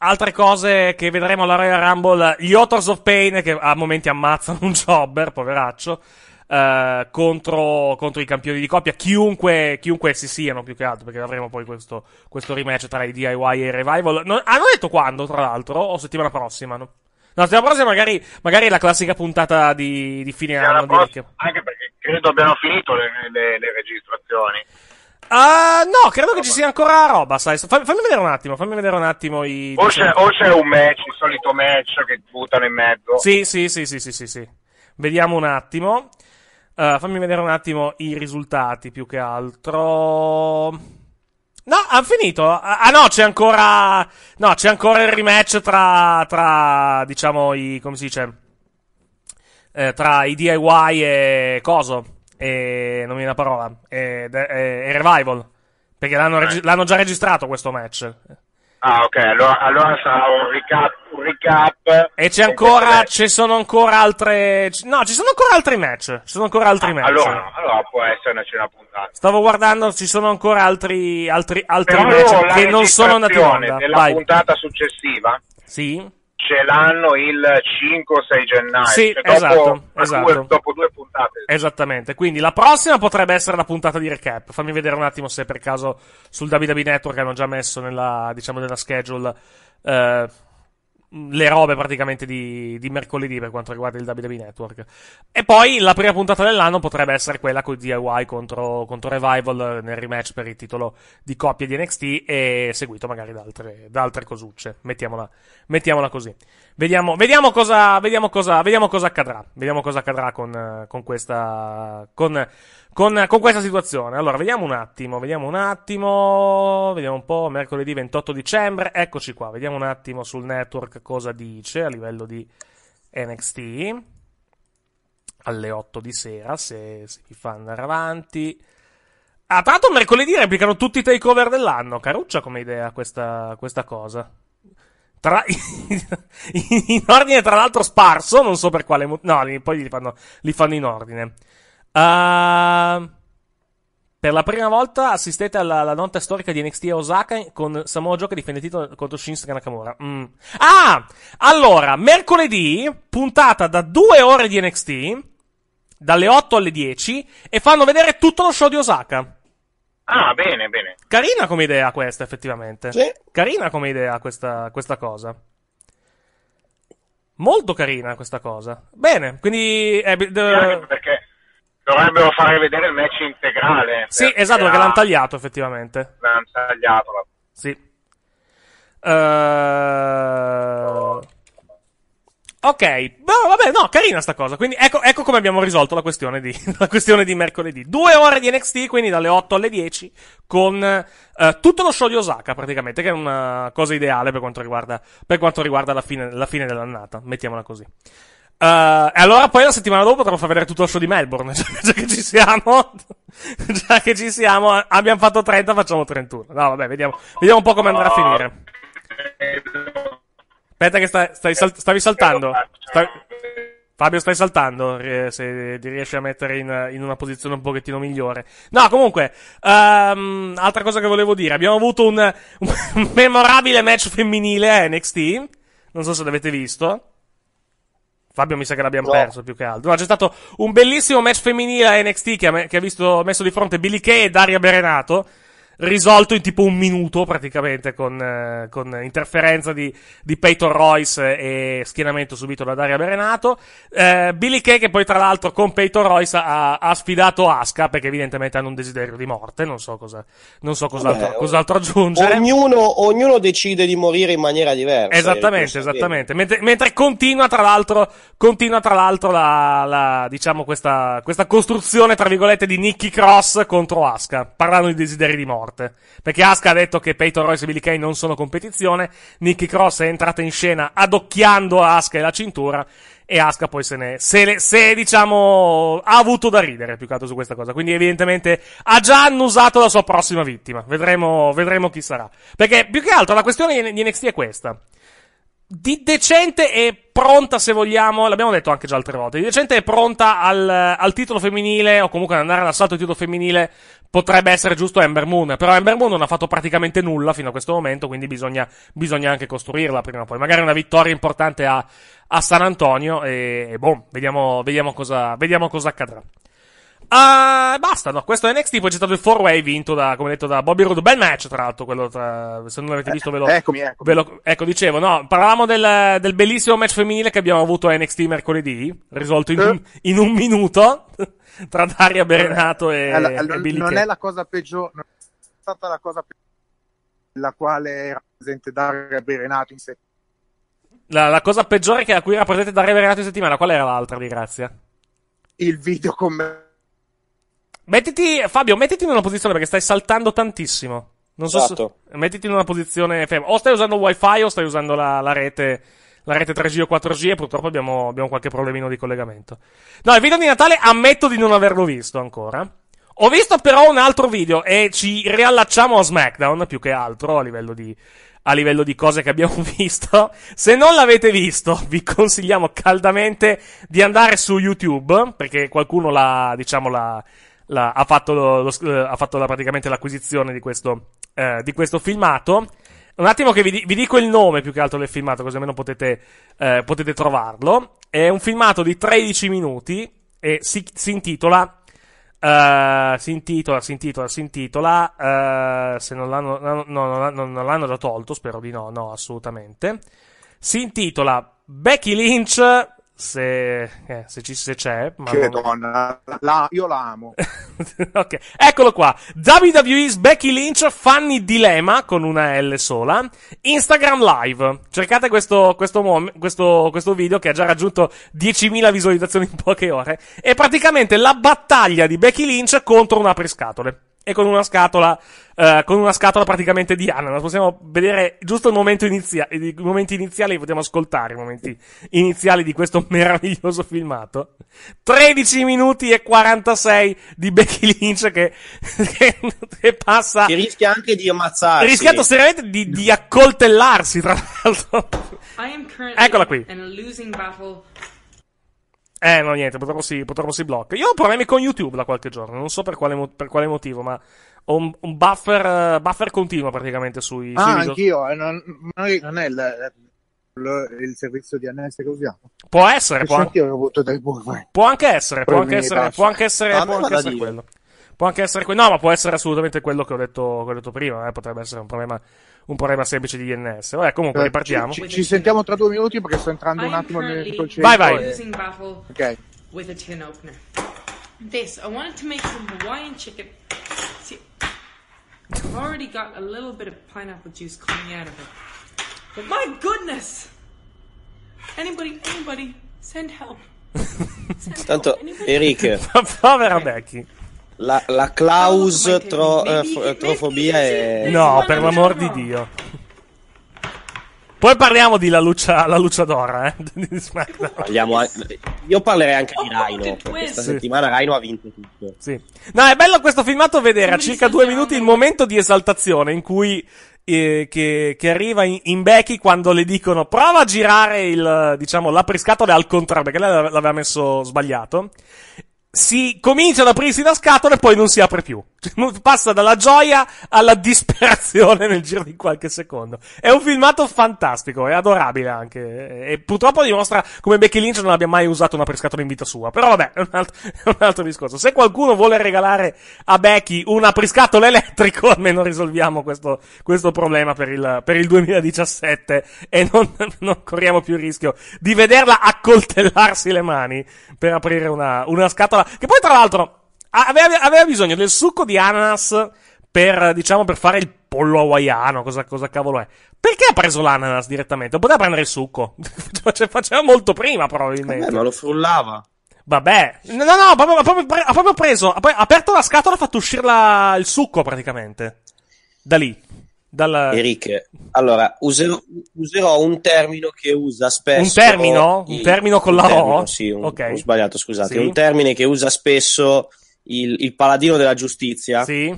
altre cose che vedremo alla Royal Rumble, gli Authors of Pain che a momenti ammazzano un jobber, poveraccio, eh, contro, contro i campioni di coppia, chiunque, chiunque essi siano più che altro, perché avremo poi questo, questo rematch tra i DIY e i Revival. Non- hanno detto quando, tra l'altro, o settimana prossima? No, no settimana prossima magari, magari è la classica puntata di, di fine anno. prossima- anche perché credo abbiano finito le, le- le registrazioni. Ah, no, credo che ci sia ancora roba, sai. Fammi, fammi vedere un attimo, fammi vedere un attimo i... O c'è, o c'è un match, il solito match che buttano in mezzo. Sì, sì, sì, sì, sì, sì, sì. Vediamo un attimo. Uh, fammi vedere un attimo i risultati più che altro. No, hanno finito. Ah no, c'è ancora. No, c'è ancora il rematch tra. tra diciamo i. come si dice? Eh, tra i DIY e Coso. E. non mi viene la parola. E, e, e Revival. Perché l'hanno, regi- l'hanno già registrato questo match. Ah, ok, allora, allora sarà un recap, un recap. E c'è ancora, ci sono ancora altre, no, ci sono ancora altri match, ci sono ancora altri Ah, match. allora, allora può esserci una puntata. Stavo guardando, ci sono ancora altri, altri, altri Però match che non sono andati in onda. della Vai. puntata successiva Sì? Ce l'hanno il 5 o 6 gennaio. Sì, cioè dopo, esatto, a esatto. Due, dopo due puntate. Esattamente, quindi la prossima potrebbe essere la puntata di recap. Fammi vedere un attimo se per caso sul WWE Network hanno già messo nella, diciamo, nella schedule eh, le robe praticamente di, di mercoledì per quanto riguarda il WWE Network. E poi la prima puntata dell'anno potrebbe essere quella con DIY contro, contro Revival nel rematch per il titolo di coppia di NXT e seguito magari da altre, da altre cosucce. Mettiamola, mettiamola così. Vediamo, vediamo cosa, vediamo cosa, vediamo cosa accadrà. Vediamo cosa accadrà con, con questa, con, con, con questa situazione. Allora, vediamo un attimo, vediamo un attimo, vediamo un po', mercoledì 28 dicembre, eccoci qua, vediamo un attimo sul network cosa dice a livello di NXT. Alle 8 di sera, se, mi fa andare avanti. Ah, tra l'altro mercoledì replicano tutti i takeover dell'anno. Caruccia come idea questa, questa cosa. Tra, in ordine, tra l'altro, sparso. Non so per quale motivo. No, poi li fanno, li fanno in ordine. Ah, per la prima volta assistete alla, alla nota storica di NXT a Osaka con Samoa Joe che difende il titolo contro Shinsuke Nakamura. Mm. Ah! Allora, mercoledì, puntata da due ore di NXT, dalle 8 alle 10, e fanno vedere tutto lo show di Osaka. Ah, bene, bene. Carina come idea questa, effettivamente. Sì. Carina come idea questa, questa cosa. Molto carina questa cosa. Bene, quindi... eh, d- perché dovrebbero fare vedere il match integrale. sì, esatto, perché l'hanno tagliato, effettivamente. L'hanno tagliato. la- Sì. Eh, Ok, no, vabbè, no, carina sta cosa. Quindi ecco, ecco come abbiamo risolto la questione di, la questione di mercoledì. Due ore di NXT, quindi dalle 8 alle 10, con eh, tutto lo show di Osaka, praticamente, che è una cosa ideale per quanto riguarda, per quanto riguarda la, fine, la fine dell'annata, mettiamola così. Eh, e allora poi la settimana dopo potremo far vedere tutto lo show di Melbourne, già, già che ci siamo, già che ci siamo, abbiamo fatto 30, facciamo 31. No, vabbè, vediamo, vediamo un po' come andrà a finire. Aspetta che stai, stai sal- stavi saltando. Stai- Fabio, stai saltando, eh, se ti riesci a mettere in, in una posizione un pochettino migliore. No, comunque, ehm, altra cosa che volevo dire, abbiamo avuto un, un memorabile match femminile a NXT, non so se l'avete visto. Fabio mi sa che l'abbiamo No. perso più che altro. No, c'è stato un bellissimo match femminile a NXT che ha, me- che ha visto, messo di fronte Billy Kay e Daria Berenato. Risolto in tipo un minuto praticamente con, eh, con interferenza di, di Peyton Royce e schienamento subito da Daria Berenato. Eh, Billy Kay che poi tra l'altro con Peyton Royce ha, ha sfidato Asuka perché evidentemente hanno un desiderio di morte. Non so cosa, non so cos'altro, Vabbè, cos'altro aggiungere. Ognuno, ognuno decide di morire in maniera diversa. Esattamente, eh, esattamente. Mentre, mentre continua, tra l'altro, continua, tra l'altro, la, la- diciamo, questa, questa costruzione, tra virgolette, di Nicky Cross contro Asuka, parlando di desideri di morte. Perché Asuka ha detto che Peyton Royce e Billy Kay non sono competizione, Nicky Cross è entrata in scena adocchiando Asuka e la cintura, e Asuka poi se ne, se, ne- se, diciamo, ha avuto da ridere più che altro su questa cosa. Quindi evidentemente ha già annusato la sua prossima vittima. Vedremo, vedremo chi sarà. Perché più che altro la questione di NXT è questa di decente e pronta, se vogliamo, l'abbiamo detto anche già altre volte, di decente e pronta al, al titolo femminile, o comunque ad andare all'assalto al titolo femminile, potrebbe essere giusto Ember Moon. Però Ember Moon non ha fatto praticamente nulla fino a questo momento, quindi bisogna, bisogna anche costruirla prima o poi. Magari una vittoria importante a, a San Antonio e, e boh, vediamo, vediamo cosa, vediamo cosa accadrà. Ah, basta, no, questo è NXT, poi c'è stato il 4-way vinto da, come detto, da Bobby Roode, bel match tra l'altro, quello tra, se non l'avete visto ve lo, Eccomi, eccomi. ve lo- ecco, dicevo, no, parlavamo del, del bellissimo match femminile che abbiamo avuto a NXT mercoledì, risolto in, Eh. un, in un minuto, tra Daria Berenato e, Allora, e allora, Billy non Kay. è la cosa peggiore, non è stata la cosa peggiore la quale era presente Daria Berenato in sé. La, la cosa peggiore che a cui era presente Daria Berenato in settimana, qual era l'altra di Grazia? Il video con me Mettiti, Fabio, mettiti in una posizione perché stai saltando tantissimo. Non so Esatto. se, mettiti in una posizione ferma. O stai usando wifi o stai usando la, la rete, la rete 3G o 4G e purtroppo abbiamo, abbiamo qualche problemino di collegamento. No, il video di Natale ammetto di non averlo visto ancora. Ho visto però un altro video e ci riallacciamo a SmackDown più che altro a livello di, a livello di cose che abbiamo visto. Se non l'avete visto, vi consigliamo caldamente di andare su YouTube, perché qualcuno l'ha, diciamo, l'ha, l'ha- ha fatto, lo- lo- eh, ha fatto la- praticamente l'acquisizione di questo, eh, di questo filmato. Un attimo che vi, vi dico il nome più che altro del filmato, così almeno potete, eh, potete trovarlo. È un filmato di 13 minuti e si, si intitola eh, si intitola, si intitola, si intitola. eh, se non l'hanno, no, no, no, no, non l'hanno già tolto, spero di no, no, assolutamente. Si intitola Becky Lynch. Se, eh, se, ci, se c'è, ma Che non- donna, la- io la amo. ok, eccolo qua. WWE's Becky Lynch Funny Dilemma con una L sola. Instagram Live. Cercate questo, questo, mom- questo, questo video che ha già raggiunto 10.000 visualizzazioni in poche ore. È praticamente la battaglia di Becky Lynch contro un apriscatole. E con una scatola, eh, con una scatola praticamente di ananas. Possiamo vedere giusto il momento iniziale, i momenti iniziali, potremo ascoltare i momenti iniziali di questo meraviglioso filmato. 13 minuti e 46 di Becky Lynch che, che, che passa. Che rischia anche di ammazzarsi. Ha rischiato seriamente di, di accoltellarsi, tra l'altro. I am currently Eccola qui. in a losing battle. Eh, no, niente, purtroppo si, purtroppo si blocca. Io ho problemi con YouTube da qualche giorno, non so per quale, per quale motivo, ma ho un, un buffer, buffer continuo praticamente sui, sui Ah, video. anch'io, eh, non, non è il, il- il servizio di DNS che usiamo. Può essere, può, Perché anch'io ho avuto dei buchi. può anche essere, può anche essere, può anche essere, Ah, può anche essere quello. Può anche essere quello, no, ma può essere assolutamente quello che ho detto, che ho detto prima, eh, potrebbe essere un problema, un problema semplice di DNS. Vabbè, comunque, Eh, ripartiamo. Ci, ci- ci sentiamo tra due minuti perché sto entrando I un attimo nel Vai, centro vai. losing battle Ok. with a tin opener. This, I wanted to make some Hawaiian chicken. See, I've already got a little bit of pineapple juice coming out of it. But my goodness! Anybody, anybody, send help. Send Tanto, help. Anybody? Eric, Povera Becky. La, la Klaus tro, eh, trofobia è... No, per l'amor di Dio. Poi parliamo di la lucia, la luciadora, eh. di SmackDown. Parliamo a- Io parlerei anche di Rhino, perché questa Sì. settimana Rhino ha vinto tutto. Sì. No, è bello questo filmato vedere a circa due minuti il momento di esaltazione in cui eh, che, che arriva in, in Becky quando le dicono prova a girare il, diciamo, l'apriscatole al contrario, perché lei l'ave- l'aveva messo sbagliato. Si comincia ad aprirsi la scatola e poi non si apre più. Passa dalla gioia alla disperazione nel giro di qualche secondo. È un filmato fantastico, è adorabile anche. E purtroppo dimostra come Becky Lynch non abbia mai usato una priscatola in vita sua. Però vabbè, è un altro, è un altro discorso. Se qualcuno vuole regalare a Becky un apriscatole elettrico, almeno risolviamo questo, questo problema per il, per il 2017 e non, non corriamo più il rischio di vederla accoltellarsi le mani per aprire una, una scatola. Che poi, tra l'altro, aveva, aveva bisogno del succo di ananas per, diciamo, per fare il pollo hawaiano, cosa, cosa cavolo è. Perché ha preso l'ananas direttamente? Poteva prendere il succo. Cioè, Faceva molto prima, probabilmente. Eh, ma lo frullava. Vabbè, no, no, proprio- ha proprio, ha proprio preso, ha aperto la scatola e ha fatto uscire la- il succo praticamente. Da lì. Dal... Eric, allora, userò, userò un termine che usa spesso... Un termino? Un termino con la un O? termino, Sì, un- Ok. ho sbagliato, scusate. Sì. Un termine che usa spesso il, il paladino della giustizia Sì.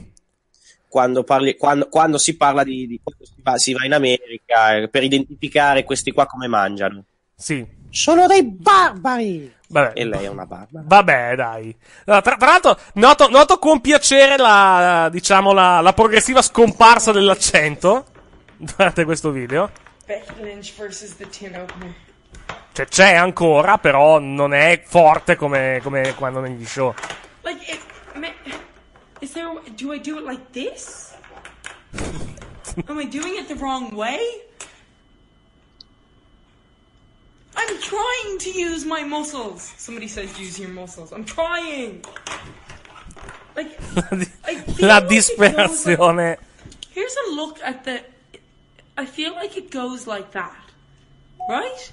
quando, parli, quando, quando si parla di... di quando si, va, si va in America eh, per identificare questi qua come mangiano. Sì. Sono dei barbari! Vabbè. E lei è una barba. Vabbè, dai. Tra, tra l'altro, noto, noto con piacere la, diciamo, la, la progressiva scomparsa dell'accento durante questo video. Becky Lynch versus the tin opener. Cioè, c'è ancora, però non è forte come, come quando negli show. Like, it, ma- is there? Do I do it like this? Am I doing it the wrong way? I'm trying to use my muscles. Somebody says use your muscles. I'm trying. Like, La like goes like- disperazione. Here's a look at the. I feel like it goes like that, right?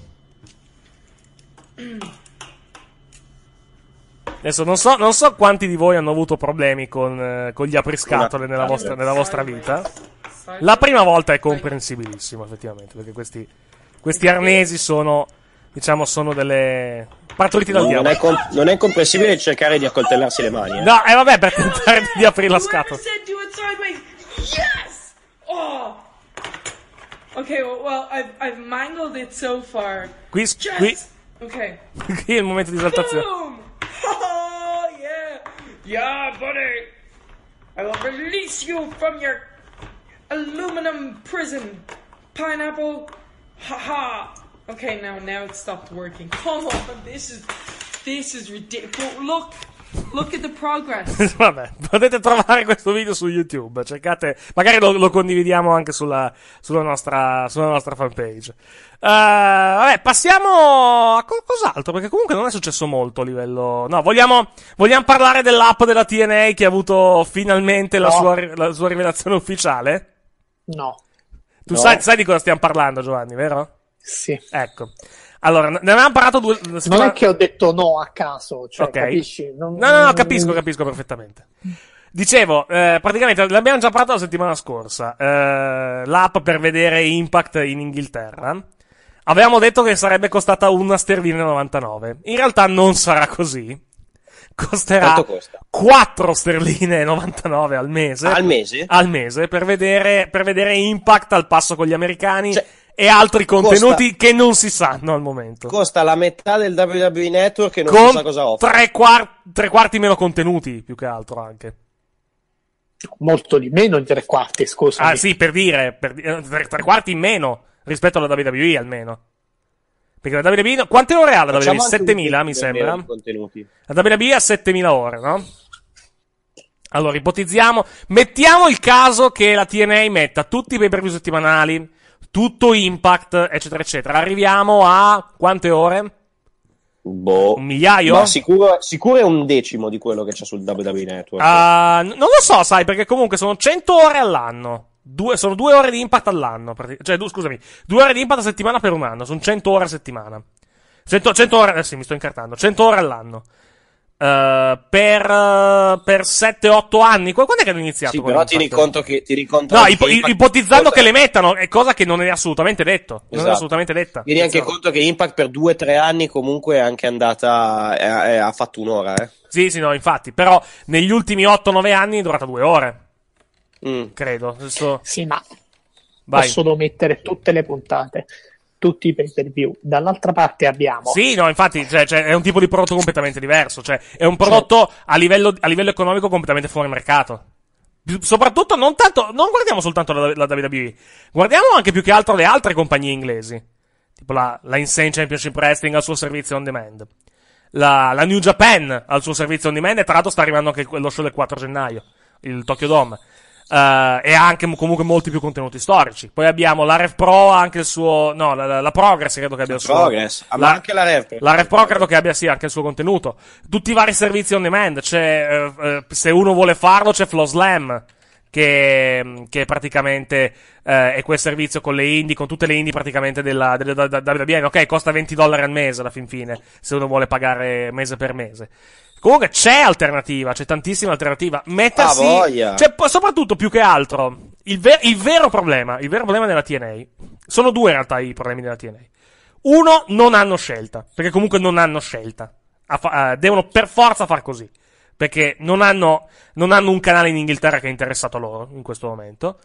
Adesso non so, non so quanti di voi hanno avuto problemi con, eh, con gli apriscatole nella vostra, nella vostra vita. La prima volta è comprensibilissimo, effettivamente, perché questi, questi arnesi sono, diciamo, sono delle partoriti dal Non diavolo. è, com- non è comprensibile cercare di accoltellarsi le mani. eh. No, e vabbè, per tentare di aprire la scatola. Yes! Oh. Okay, well, well I've, I've mangled it so far. Qui, Yes! qui, Okay. qui è il momento di esaltazione. Boom! Oh, yeah! Yeah, buddy! I will release you from your aluminum prison. Pineapple. Ha ha! Okay, now now it stopped working. Come on, this is this is ridiculous. Look, look at the progress. Vabbè, potete trovare questo video su YouTube. Cercate, magari lo, lo condividiamo anche sulla, sulla, nostra, sulla nostra fanpage. Eh, vabbè, passiamo a qualcos'altro, perché comunque non è successo molto a livello. No, vogliamo, vogliamo parlare dell'app della TNA che ha avuto finalmente la, No. sua, ri- la sua rivelazione ufficiale? No. Tu No. sai, sai di cosa stiamo parlando, Giovanni, vero? Sì. Ecco. Allora, ne avevamo parlato due Non settimane- è che ho detto no a caso, cioè, Ok. capisci? Non- No, no, no, capisco, capisco perfettamente. Dicevo, eh, praticamente l'abbiamo già parlato la settimana scorsa. eh, l'app per vedere Impact in Inghilterra. Avevamo detto che sarebbe costata una sterlina e 99. In realtà non sarà così. Costerà Quanto costa? 4 sterline e 99 al mese. Al mese? Al mese per vedere, per vedere Impact al passo con gli americani e altri costa- contenuti che non si sanno al momento. Costa la metà del WWE Network e non con si sa cosa offre. tre, quar- tre quarti meno contenuti, più che altro anche. Molto di meno di tre quarti, scusa. Ah, sì, per dire, per eh, tre, tre quarti in meno rispetto alla WWE almeno. Perché la WWE, quante ore ha la Facciamo WWE? anche un 7000 mi sembra. La WWE ha 7000 ore, no? Allora, ipotizziamo, mettiamo il caso che la TNA metta tutti i pay per view settimanali, tutto Impact, eccetera, eccetera. Arriviamo a quante ore? Boh. Un migliaio? Ma sicuro, sicuro è un decimo di quello che c'è sul WWE Network. N- non lo so, sai, perché comunque sono 100 ore all'anno. Due, sono due ore di impact all'anno. Cioè, du- scusami, due ore di impact a settimana per un anno. Sono 100 ore a settimana. 100, 100 ore, eh sì, mi sto incartando. 100 ore all'anno. Eh, per, eh, per 7-8 anni. Qu- Quando è che hanno iniziato? sì, però tieni Impact? conto che... Tieni conto No, che Impact- ipotizzando costa- che le mettano, è cosa che non è assolutamente detto. Non è Esatto. assolutamente detta. Tieni anche Attenzione. conto che Impact per 2-3 anni comunque è anche andata... è- è- ha fatto un'ora, eh. Sì, sì, no, infatti. Però negli ultimi 8-9 anni è durata due ore. Mm. Credo. Adesso... Sì, ma Vai. possono mettere tutte le puntate, tutti i pay per view. Dall'altra parte abbiamo Sì, no, infatti, cioè, cioè, è un tipo di prodotto completamente diverso. Cioè, è un prodotto a, livello, a livello economico completamente fuori mercato. Soprattutto, non tanto, non guardiamo soltanto la, la WWE, guardiamo anche più che altro le altre compagnie inglesi. Tipo la, la Insane Championship Wrestling al suo servizio on demand. La, la New Japan al suo servizio on demand, e tra l'altro sta arrivando anche lo show del 4 gennaio, il Tokyo Dome. Eh, e anche comunque molti più contenuti storici. Poi abbiamo la Rev Pro, anche il suo. No, la, la- la Progress credo che abbia il suo. Progress. Ah, ma anche la Rev Pro. La Rev Pro credo che abbia sì anche il suo contenuto. Tutti i vari servizi on demand. C'è, eh, eh, se uno vuole farlo, c'è Flow Slam. Che, che praticamente eh, è quel servizio con le indie, con tutte le indie praticamente della, della, della, della WWN. Ok, costa 20 dollari al mese alla fin fine, se uno vuole pagare mese per mese. Comunque c'è alternativa, c'è tantissima alternativa. Mettersi, Ah, cioè, soprattutto più che altro, il, ver- il vero problema, il vero problema della TNA, sono due in realtà i problemi della TNA. Uno, non hanno scelta, perché comunque non hanno scelta. Fa- eh, devono per forza far così. Perché non hanno, non hanno un canale in Inghilterra che è interessato a loro in questo momento.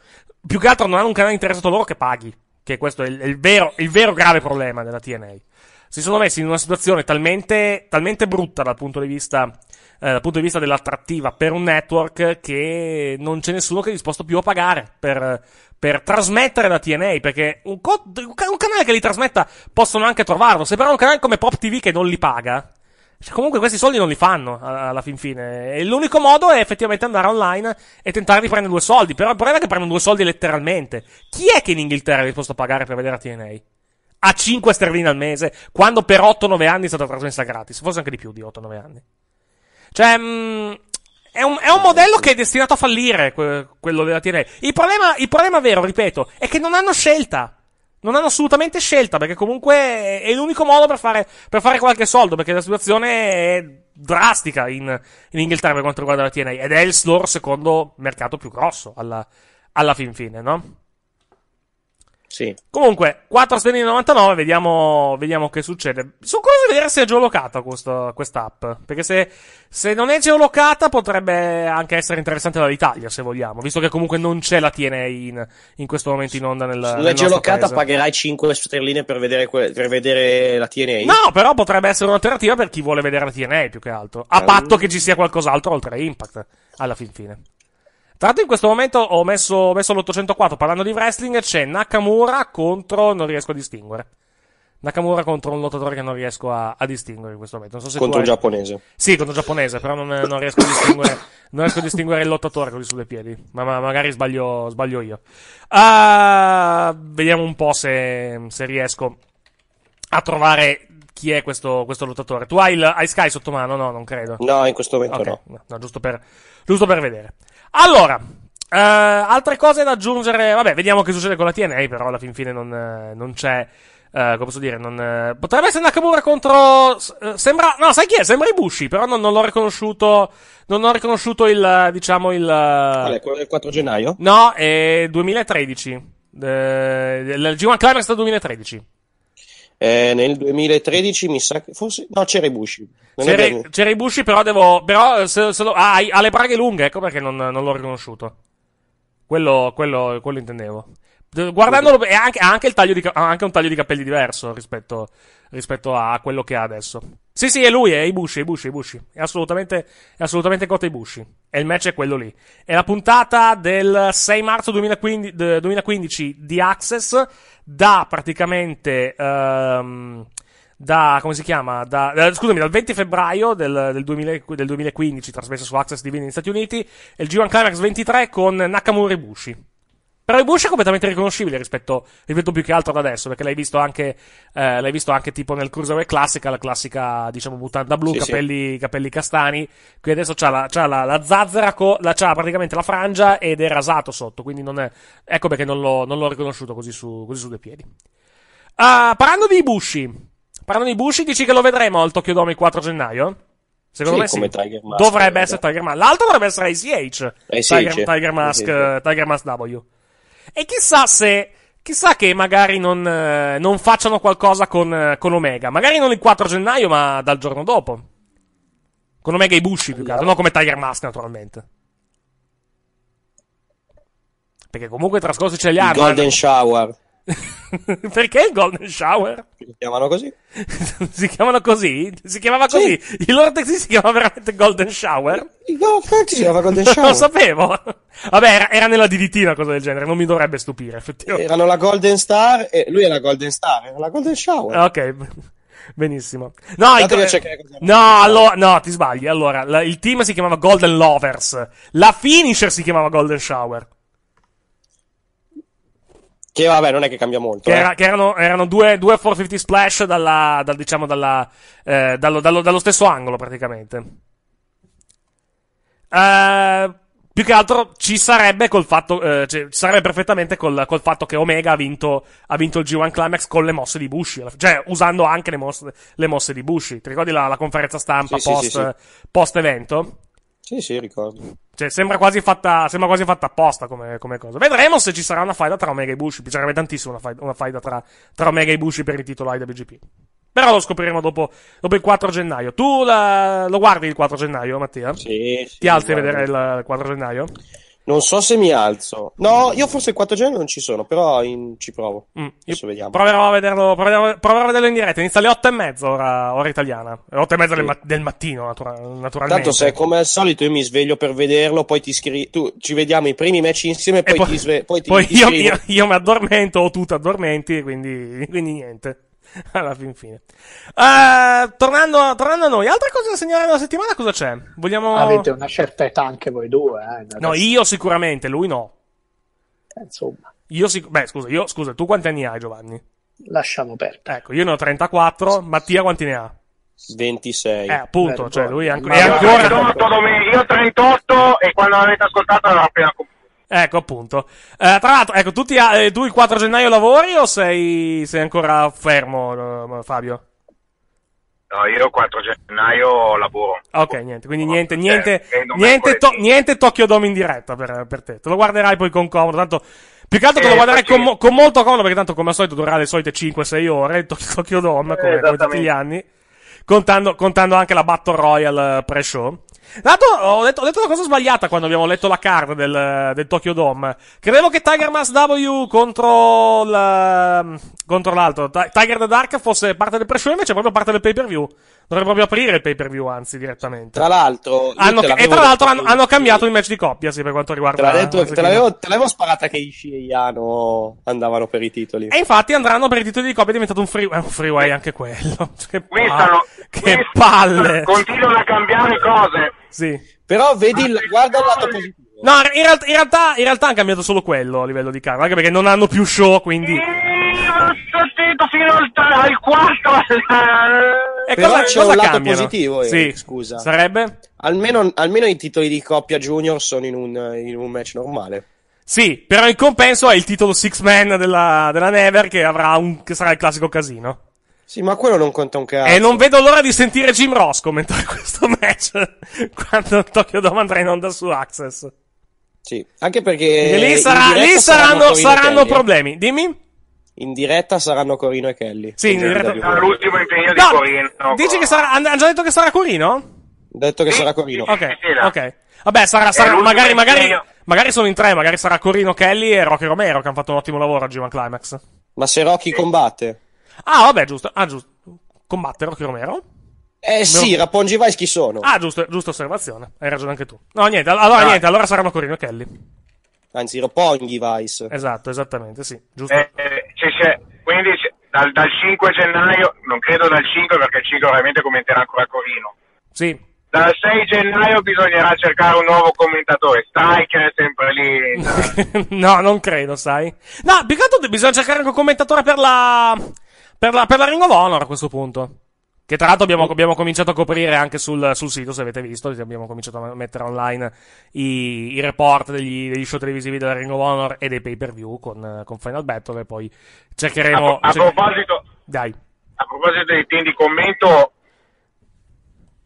Più che altro non hanno un canale interessato a loro che paghi. Che questo è il, è il vero, il vero grave problema della TNA. Si sono messi in una situazione talmente, talmente brutta dal punto di vista, eh, dal punto di vista dell'attrattiva per un network che non c'è nessuno che è disposto più a pagare per, per trasmettere la TNA. Perché un, co- un ca- un canale che li trasmetta possono anche trovarlo. Se però un canale come Pop TV che non li paga, cioè, comunque questi soldi non li fanno alla fin fine. E l'unico modo è effettivamente andare online e tentare di prendere due soldi. Però il problema è che prendono due soldi letteralmente. Chi è che in Inghilterra è disposto a pagare per vedere la TNA? A 5 sterline al mese, quando per 8-9 anni è stata trasmessa gratis. Forse anche di più di 8-9 anni. Cioè, mh, è, un, è un modello che è destinato a fallire, que- quello della TNA. Il problema, il problema vero, ripeto, è che non hanno scelta. Non hanno assolutamente scelta, perché comunque è l'unico modo per fare, per fare qualche soldo, perché la situazione è drastica in, in Inghilterra per quanto riguarda la TNA, ed è il loro secondo mercato più grosso alla, alla fin fine, no? Sì. Comunque, 4 stelline 99, vediamo, vediamo che succede. Sono curioso di vedere se è geolocata questo, quest'app. Perché se, se non è geolocata potrebbe anche essere interessante dall'Italia, se vogliamo. Visto che comunque non c'è la TNA in, in questo momento in onda nel, Se non è geolocata, pagherai 5 sterline per vedere, que- per vedere la TNA. No, però potrebbe essere un'alternativa per chi vuole vedere la TNA più che altro. A patto che ci sia qualcos'altro oltre a Impact, alla fin fine. Tra l'altro in questo momento ho messo, ho messo l'804 parlando di wrestling, c'è Nakamura contro, non riesco a distinguere. Nakamura contro un lottatore che non riesco a, a distinguere in questo momento. Non so se Contro un hai- giapponese. Sì, contro un giapponese, però non, non riesco a distinguere, non riesco a distinguere il lottatore così sulle piedi. Ma, ma- magari sbaglio, sbaglio io. Ah, vediamo un po' se, se riesco a trovare chi è questo, questo lottatore. Tu hai, il, hai Sky sotto mano? No, non credo. No, in questo momento Ok, no. no, no, giusto per, giusto per vedere. Allora, eh, altre cose da aggiungere. Vabbè, vediamo che succede con la TNA, però alla fin fine non, eh, non c'è. eh, come posso dire? Non, eh, potrebbe essere Nakamura contro. eh, sembra. No, sai chi è? Sembra Ibushi, però non, non l'ho riconosciuto. Non ho riconosciuto il. Diciamo il. Qual è? Del 4 gennaio? No, è 2013. Eh, il G1 Climax del 2013. Eh, nel 2013 mi sa che forse... No, c'era Ibushi. Non è C'era, c'era Ibushi, però devo. Però se, se lo, ah, hai- ha le braghe lunghe, ecco perché non, non l'ho riconosciuto. Quello, quello, quello intendevo. De- Guardandolo, anche, ha anche, ha anche un taglio di capelli diverso rispetto, rispetto a quello che ha adesso. Sì, sì, è lui, è Ibushi, Ibushi, Ibushi. È assolutamente, è assolutamente Kota Ibushi. E il match è quello lì. È la puntata del 6 marzo 2015, de- 2015 di Access da praticamente, ehm, da, come si chiama? Da, eh, scusami, dal 20 febbraio del, del, 2000 del 2015, trasmesso su Access TV negli Stati Uniti, e il G1 Climax 23 con Nakamura Ibushi. Però Ibushi è completamente riconoscibile rispetto, rispetto più che altro ad adesso, perché l'hai visto anche, eh, l'hai visto anche tipo nel Cruiserweight Classica, la classica, diciamo, mutanda blu, Sì, sì. capelli, capelli castani. Qui adesso c'ha la, c'ha la, la zazzera, co- la, c'ha praticamente la frangia ed è rasato sotto, quindi non è, ecco perché non l'ho, non l'ho riconosciuto così su, così su due piedi. Ah, parlando di Ibushi, parlando di Ibushi, dici che lo vedremo al Tokyo Dome il 4 gennaio? Secondo Sì, me sì. Mask, Dovrebbe eh, essere Tiger Mask. L'altro dovrebbe essere ACH. ACH, Tiger, Tiger Mask, Tiger Mask W. E chissà se. Chissà che magari non, eh, non facciano qualcosa con, eh, con Omega. Magari non il 4 gennaio, ma dal giorno dopo. Con Omega e Bushi più che altro. Non come Tiger Mask, naturalmente. Perché comunque trascorsi ce li hanno. Golden Shower. Perché il Golden Shower? Lo chiamano così? si chiamano così? Si chiamava così? Il loro taxi si chiamava veramente Golden Shower? No, infatti si chiamava Golden Non Shower. lo sapevo. Vabbè, era, era nella DDT una cosa del genere, non mi dovrebbe stupire, effettivamente. Erano la Golden Star e lui è la Golden Star, era la Golden Shower. Ok, benissimo. No, il- no, allora, no, ti sbagli. Allora, la- il team si chiamava Golden Lovers. La finisher si chiamava Golden Shower. Che vabbè, non è che cambia molto. Che, eh. era- che erano, erano due, due 450 splash dalla, dal, diciamo, dalla, eh, dallo, dallo- dallo stesso angolo, praticamente. Eh, più che altro ci sarebbe col fatto, eh, cioè, ci sarebbe perfettamente col, col fatto che Omega ha vinto, ha vinto il G1 Climax con le mosse di Bushi. Cioè, usando anche le mosse, le mosse di Bushi. Ti ricordi la, la conferenza stampa sì, post, sì, sì. post evento? Sì, sì, ricordo. Cioè, sembra quasi fatta, sembra quasi fatta apposta come, come cosa. Vedremo se ci sarà una faida tra Omega e Bushi. Mi piacerebbe tantissimo una faida, una faida tra, tra Omega e Bushi per il titolo IWGP. Però lo scopriremo dopo, dopo il 4 gennaio. Tu la- lo guardi il 4 gennaio, Mattia? Sì, sì, Ti alzi a vedere il 4 gennaio? Non so se mi alzo. No, io forse il 4 gennaio non ci sono, però in- ci provo. Mm, io Adesso vediamo. Proverò a vederlo, proverò, proverò a vederlo in diretta. Inizia alle 8 e mezza, ora, ora italiana. Le 8 e mezza del, ma- del mattino, natura- naturalmente. Tanto se come al solito io mi sveglio per vederlo, poi ti iscrivi, tu ci vediamo i primi match insieme, poi, E ti, sve- poi ti poi io, iscrivi. io, io mi addormento o tu ti addormenti, quindi, quindi niente. Alla fin fine. Eh, tornando, tornando a noi, altre cose da segnalare della settimana cosa c'è? Vogliamo... Avete una certa età anche voi due, eh, No, io sicuramente, lui no. Eh, Insomma, Io sic- Beh, scusa, io, scusa, tu quanti anni hai, Giovanni? lasciamo perdere. Ecco, io ne ho 34, Mattia quanti ne ha? 26. Eh, appunto, Beh, cioè lui è, ma- è ancora... Io 38, io 38 e quando l'avete ascoltato avevo appena compiuto. Ecco, appunto. Eh, tra l'altro, ecco, tu, ti eh, tu il 4 gennaio lavori o sei, sei ancora fermo, eh, Fabio? No, io il 4 gennaio lavoro. Ok, niente, quindi niente, niente, vendo niente, to- niente Tokyo Dome in diretta per, per te. Te lo guarderai poi con comodo, tanto... Più che altro te lo Eh, guarderai con, mo- con molto comodo, perché tanto come al solito durerà le solite 5-6 ore, il To- Tokyo Dome, come, come tutti gli anni. Contando, contando anche la Battle Royale eh, pre-show. L'altro, ho detto, ho detto una cosa sbagliata quando abbiamo letto la card del, del Tokyo Dome. Credevo che Tiger Mask W contro, il, contro l'altro, Ti- Tiger the Dark, fosse parte del pre-show, invece è proprio parte del pay-per-view. Dovrebbe proprio aprire il pay-per-view, anzi, direttamente. Tra l'altro, Hanno- te e tra l'altro hanno, hanno cambiato il match di coppia, sì, per quanto Te, riguarda... l'ha detto- la te l'avevo, te l'avevo sparata che Ishii e Yano andavano per i titoli. E infatti andranno per i titoli di coppia, è diventato un, free, un freeway anche quello. Che, Qui pa- stanno, che palle! Continuano a cambiare cose. Sì. Però vedi, il, guarda il lato positivo. No, in realtà, in, realtà, in realtà hanno cambiato solo quello a livello di card, anche perché non hanno più show, quindi... Sto zitto fino al, al 4. E Però cosa, c'è cosa un lato cambiano? positivo, Sì, Eric, scusa. Sarebbe? Almeno, almeno i titoli di coppia junior sono in un, in un match normale. Sì, però in compenso è il titolo Six Man della, della Never che avrà un, che sarà il classico casino. Sì, ma quello non conta un cazzo. E non vedo l'ora di sentire Jim Ross commentare questo match quando Tokyo Dome andrà in onda su Access. Sì, anche perché E lì, sarà- lì saranno, saranno eh. problemi. Dimmi? In diretta saranno Corino e Kelly. Sì, in diretta- Sarà l'ultimo impegno di No, Corino. Dici che sarà. Hanno già detto che sarà Corino? Detto che sarà Corino. Ok, ok. Vabbè, sarà, sarà- magari, magari, magari sono in tre, magari sarà Corino, Kelly e Rocky Romero che hanno fatto un ottimo lavoro a G1 Climax. Ma se Rocky combatte? Ah, vabbè, giusto. Ah, giusto. Combatte Rocky Romero? Eh sì, No. Rappongi Vice chi sono? Ah, giusto, giusta osservazione. Hai ragione anche tu. No, niente, allora Ah. niente, allora saranno Corino e Kelly. Anzi, Rappongi Vice. Esatto, esattamente, sì. Giusto. Eh, c'è- c'è- quindi c'è- dal, dal 5 gennaio, non credo dal 5 perché il 5 ovviamente commenterà ancora Corino. Sì. Dal 6 gennaio bisognerà cercare un nuovo commentatore. Striker è sempre lì. no, non credo, sai. No, più che altro bisogna cercare anche un commentatore per la, per la, per la Ring of Honor a questo punto. Che tra l'altro abbiamo, abbiamo cominciato a coprire anche sul, sul sito, se avete visto, abbiamo cominciato a mettere online i, i report degli, degli show televisivi della Ring of Honor e dei pay per view con, con Final Battle e poi cercheremo... A, a cer- proposito, Dai. a proposito dei team di commento,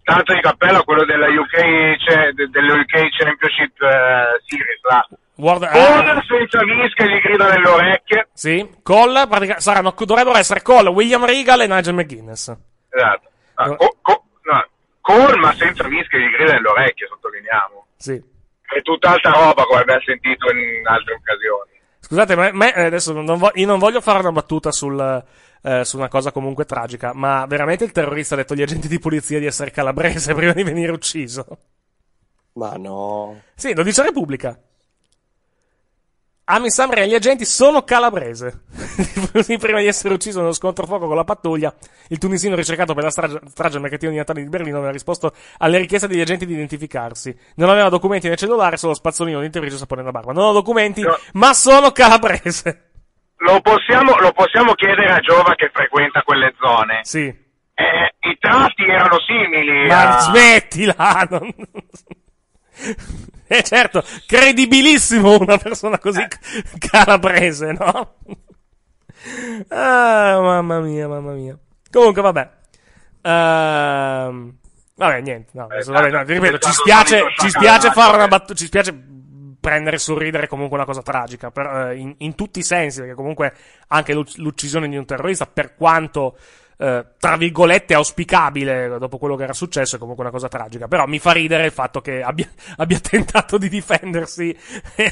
tanto di cappello a quello della UK, cioè, UK Championship eh, Series là. World, Con eh, senza vis che gli grida nelle orecchie. sì, Cole, pratica- saranno, dovrebbero essere Cole, William Regal e Nigel McGuinness. Esatto. Ah, No. co- co- no, con ma senza vis che gli grida nelle orecchie, sottolineiamo. Sì. È tutt'altra roba come abbiamo sentito in altre occasioni. Scusate, ma me, eh, adesso non vo- io non voglio fare una battuta sul, eh, su una cosa comunque tragica, ma veramente il terrorista ha detto agli agenti di polizia di essere calabrese prima di venire ucciso? Ma no. Sì, lo dice Repubblica. Amin Samri e gli agenti sono calabrese. prima di essere ucciso nello scontro a fuoco con la pattuglia, il tunisino ricercato per la strage, strage al mercatino di Natale di Berlino aveva risposto alle richieste degli agenti di identificarsi. Non aveva documenti nel cellulare, solo spazzolino di intervento e sapone nella barba. Non ho documenti, No. ma sono calabrese. Lo possiamo, lo possiamo chiedere a Giova che frequenta quelle zone. Sì. Eh, I tratti erano simili. Ma a- smettila! Non... Eh certo, credibilissimo una persona così calabrese, no? Ah, mamma mia, mamma mia. Comunque, vabbè. Ehm, vabbè, niente. No, adesso, vabbè, no, ripeto, ci spiace, ci spiace fare una battuta, ci spiace prendere sul ridere comunque una cosa tragica, per, eh, in, in tutti i sensi, perché comunque anche l'uc- l'uccisione di un terrorista, per quanto, eh, tra virgolette, auspicabile dopo quello che era successo, è comunque una cosa tragica. Però mi fa ridere il fatto che abbia, abbia tentato di difendersi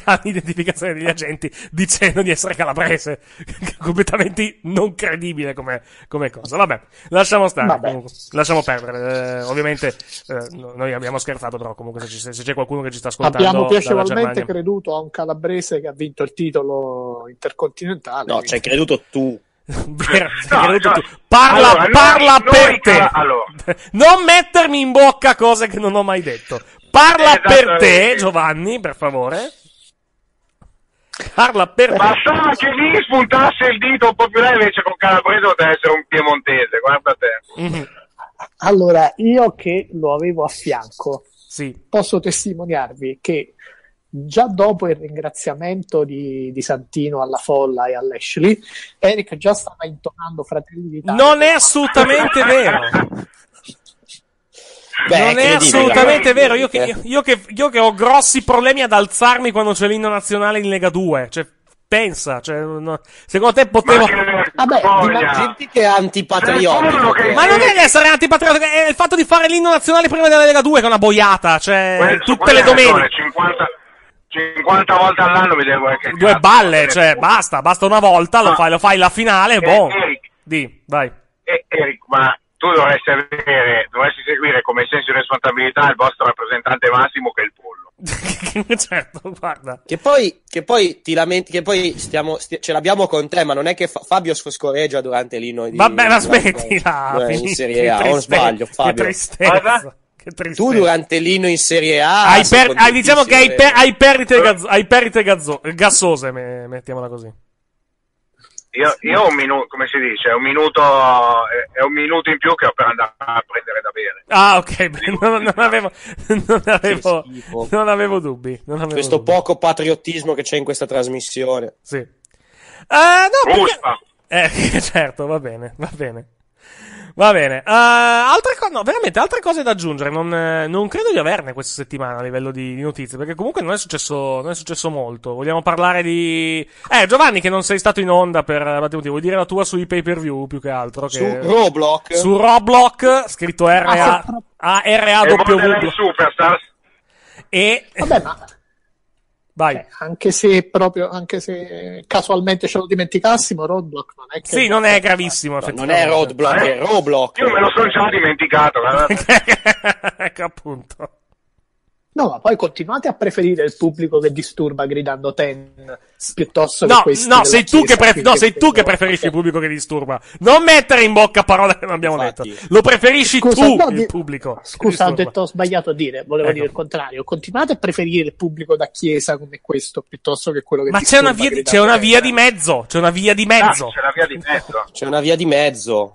all'identificazione degli agenti dicendo di essere calabrese. completamente non credibile come, come cosa. Vabbè, lasciamo stare. Vabbè. comunque. lasciamo perdere. Eh, ovviamente, eh, no- noi abbiamo scherzato, però comunque se, ci- se c'è qualcuno che ci sta ascoltando Abbiamo piacevolmente creduto a un calabrese che ha vinto il titolo intercontinentale. No, ci hai creduto tu. No, tu. Parla, Allora, noi- parla noi per te. cala- allora. Non mettermi in bocca cose che non ho mai detto. Parla per te. Giovanni, per favore. Parla per te. Bastava che lì spuntasse il dito un po' più là, invece con Calabrese poteva essere un piemontese, guarda te. Mhm. Allora, io che lo avevo a fianco, Sì. posso testimoniarvi che già dopo il ringraziamento di, di Santino alla folla e all'Ashley, Eric già stava intonando Fratelli d'Italia. Non è assolutamente vero. Beh, non è assolutamente eh. vero. Io che, io, che, io che ho grossi problemi ad alzarmi quando c'è l'inno nazionale in Lega 2. Cioè, pensa. Cioè, no- secondo te potevo. Vabbè, Senti che è antipatriottico. che- Ma non è essere antipatriottico, è il fatto di fare l'inno nazionale prima della Lega 2 che è una boiata. Cioè, su tutte le domeniche. ragione, 50, 50 volte all'anno mi devo che Due cazzo, balle, cioè, basta, basta una volta, lo fai, lo fai la finale, Eh, boh. Eric. Di, vai. eh, Eric, ma tu dovresti avere, dovresti seguire come senso di responsabilità il vostro rappresentante massimo che è il pollo. certo, guarda. Che poi, che poi ti lamenti, che poi stiamo, sti- ce l'abbiamo con te, ma non è che Fa- Fabio scoreggia durante l'inno di... Vabbè, ma di- smettila. in Serie A, o sbaglio, Fabio. Che tristezza. Tu durante l'inno in Serie A... Hai per- hai- diciamo che hai, per- hai perdite, gazzo- hai perdite gazzo- gassose, me- mettiamola così. Io, io ho un minuto, come si dice, è un minuto, è, un minuto in più che ho per andare a prendere da bere. Ah, ok, non, non avevo, non avevo, non avevo dubbi. Non avevo Questo dubbi. poco patriottismo che c'è in questa trasmissione. Sì. Eh, no, perché... Eh, certo, va bene, va bene. Va bene. Eh, altre cose, no, veramente, altre cose da aggiungere. Non, eh, non credo di averne questa settimana a livello di, di notizie, perché comunque non è successo, non è successo molto. Vogliamo parlare di. Eh, Giovanni, che non sei stato in onda per vari motivi, vuoi dire la tua sui pay per view più che altro? Che... Su Roblox... Su Roblox, scritto R A A R A E il modello W di Superstars. e Vabbè, ma vai. eh, anche se proprio, anche se casualmente ce lo dimenticassimo, Roadblock non è che... Sì, non è gravissimo, No, non è Roadblock, è Roblox. Io me lo sono già dimenticato. ecco appunto. No, ma poi continuate a preferire il pubblico che disturba gridando ten piuttosto che No, questi no, sei tu, che, Chiesa pre- no, sei tu che preferisci il pubblico che disturba. Non mettere in bocca parole che non abbiamo Infatti. detto. Lo preferisci Scusa, tu, no, il di- pubblico. che Scusa, ho detto ho sbagliato a dire, volevo Ecco. dire il contrario. Continuate a preferire il pubblico da chiesa come questo piuttosto che quello che Ma c'è disturba una, via di, c'è una via di mezzo. C'è una via di Ah, mezzo. c'è la via di mezzo. C'è una via di mezzo.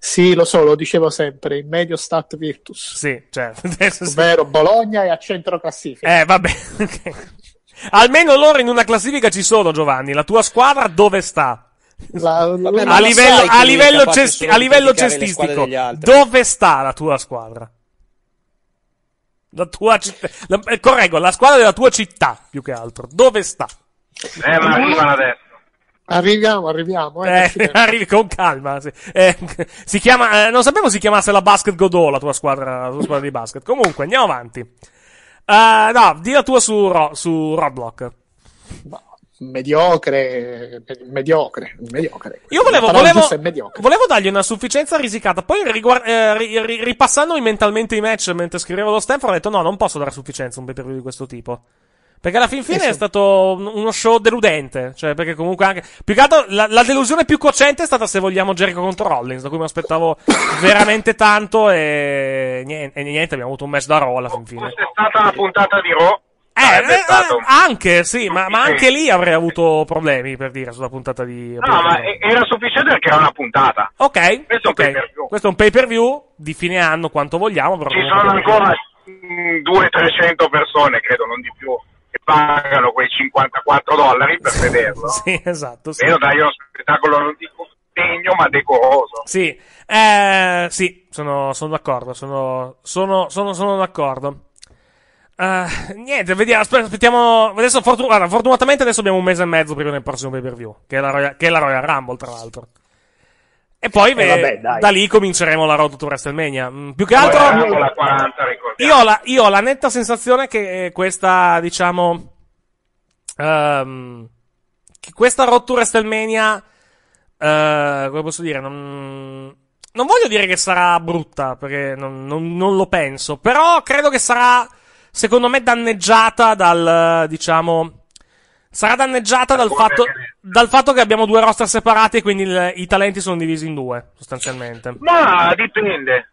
Sì, lo so, lo dicevo sempre, in medio stat virtus. Sì, certo. Ovvero Bologna è a centro classifica. Eh, vabbè. Almeno loro in una classifica ci sono, Giovanni. La tua squadra dove sta? La- la- Vabbè, A lo livello, a livello, solo a livello altri. dove sta la tua squadra? La tua città. la- eh, correggo, la squadra della tua città, più che altro. Dove sta? Eh, ma arrivano adesso. Arriviamo, arriviamo. Eh, Eh, arrivi con calma. sì. Eh, si chiama, eh, non sapevo si chiamasse la Basket Godot, la tua squadra, la tua squadra di basket. Comunque, andiamo avanti. Eh, no, di la tua su, Ro- su Roblox. mediocre, mediocre, mediocre. Io volevo, volevo, mediocre. volevo dargli una sufficienza risicata. Poi, riguar- eh, ri- ri- ripassandomi mentalmente i match mentre scrivevo lo Stanford, ho detto: no, non posso dare sufficienza a un pay per view di questo tipo. Perché alla fin fine Sì, sì. è stato un- uno show deludente. Cioè, perché comunque anche. Più che altro, la, la delusione più cocente è stata, se vogliamo, Jericho contro Rollins, da cui mi aspettavo veramente tanto. E niente, e niente, abbiamo avuto un match da Raw alla fin fine. Fosse stata una puntata di Raw, Eh, eh, stato... eh, anche, sì, ma, ma anche lì avrei avuto problemi per dire sulla puntata di. No, ma era sufficiente perché era una puntata. Ok, Questo è un ok. pay-per-view. Questo è un pay per view di fine anno, quanto vogliamo. Però Ci sono ancora 200-300 persone, credo, non di più, che pagano quei 54 dollari per vederlo. Sì, esatto. Sì, Io dai uno spettacolo non dico degno, ma decoroso. sì. Eh, sì sono, sono d'accordo. Sono, sono, sono, sono d'accordo. Eh, niente, vediamo. aspe- Aspettiamo. Adesso, fortu- guarda, fortunatamente, adesso abbiamo un mese e mezzo prima del prossimo pay per view, che è la Royal, che è la Royal Rumble, tra l'altro. E poi ve- vabbè, dai. da lì cominceremo la road to WrestleMania. Mm, Più che altro. eravamo la 40, ricordiamo. Io ho, la, io ho la netta sensazione che questa, diciamo, ehm, che questa road to WrestleMania, eh, come posso dire, non, non voglio dire che sarà brutta, perché non, non- non lo penso, però credo che sarà, secondo me, danneggiata dal, diciamo, sarà danneggiata dal fatto, dal fatto che abbiamo due roster separati e quindi il- i talenti sono divisi in due, sostanzialmente. Ma dipende.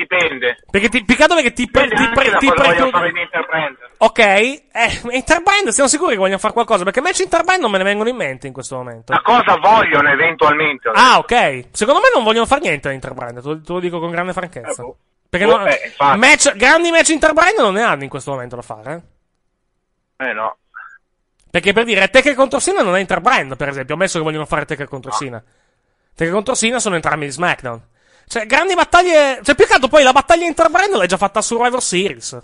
Dipende. Perché ti, peccato perché ti, pre- ti, pre- ti pre- vogliono fare in Interbrand. Ok, eh, Interbrand, siamo sicuri che vogliono fare qualcosa? Perché match Interbrand non me ne vengono in mente in questo momento. Ma cosa vogliono eventualmente? Ah, ok. Secondo me non vogliono fare niente a Interbrand, te lo, te lo dico con grande franchezza. Eh, boh. Perché Boh, no- eh, infatti. match, grandi match Interbrand non ne hanno in questo momento da fare. eh. Eh no. Perché per dire, Taker contro Cena non è interbrand, per esempio, ammesso che vogliono fare Taker contro Cena. Taker contro Cena sono entrambi di SmackDown. Cioè, grandi battaglie, cioè più che altro poi la battaglia interbrand l'hai già fatta a Survivor Series.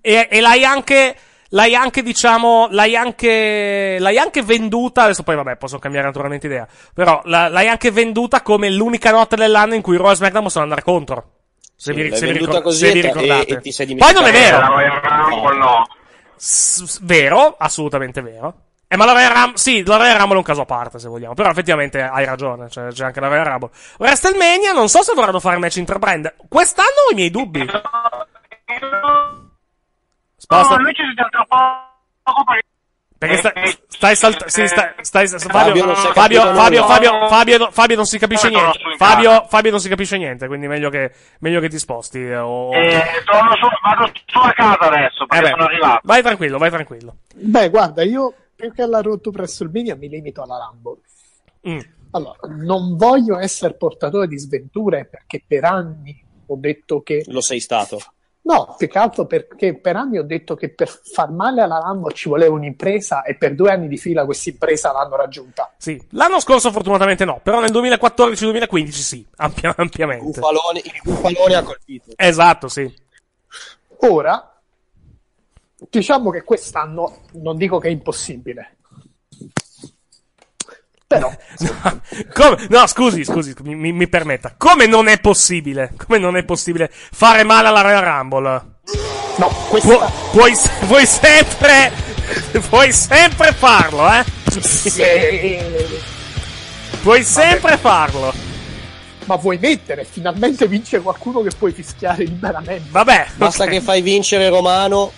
E, e l'hai anche, l'hai anche, diciamo, l'hai anche, l'hai anche venduta, adesso poi vabbè, posso cambiare naturalmente idea, però la- l'hai anche venduta come l'unica notte dell'anno in cui Raw e SmackDown possono andare contro. Se Sì, vi, se vi ricor- così se vi ricordate. e- e ti sei Poi non è vero. S- vero, assolutamente vero. Eh, ma la Royal Rumble, sì, la Royal Rumble è un caso a parte, se vogliamo. Però effettivamente hai ragione, cioè, c'è anche la Royal Rumble. WrestleMania, non so se vorranno fare match interbrand. Quest'anno ho i miei dubbi. Sposta. No, noi ci sentiamo tra poco perché... Perché sta- stai saltando. Sì, stai. stai Fabio, Fabio non si è Fabio, Fabio, nulla. Fabio, Fabio, Fabio non si capisce niente. su Fabio. Fabio non si capisce niente, quindi meglio che, meglio che ti sposti. eh, O... Eh, torno su, vado sulla casa adesso Eh perché beh, sono arrivato. vai tranquillo, vai tranquillo. Beh, guarda, io più che alla Road to WrestleMania mi limito alla Rumble. Mm. Allora, non voglio essere portatore di sventure perché per anni ho detto che Lo sei stato. No, più che altro perché per anni ho detto che per far male alla Rambo ci voleva un'impresa e per due anni di fila questa impresa l'hanno raggiunta. Sì, l'anno scorso fortunatamente no, però nel 2014-2015 sì, ampia- ampiamente. Bufalone, il bufalone ha colpito. Esatto, sì. Ora, diciamo che quest'anno non dico che è impossibile. Però, No, come- no, scusi, scusi, mi, mi- permetta. Come non è possibile? Come non è possibile fare male alla Royal Rumble? no, Pu- questa... puoi, se- puoi sempre. Puoi sempre farlo, eh? Eh, Puoi sempre farlo. ma vuoi mettere? Finalmente vince qualcuno che puoi fischiare liberamente. Vabbè. Basta ok. che fai vincere Romano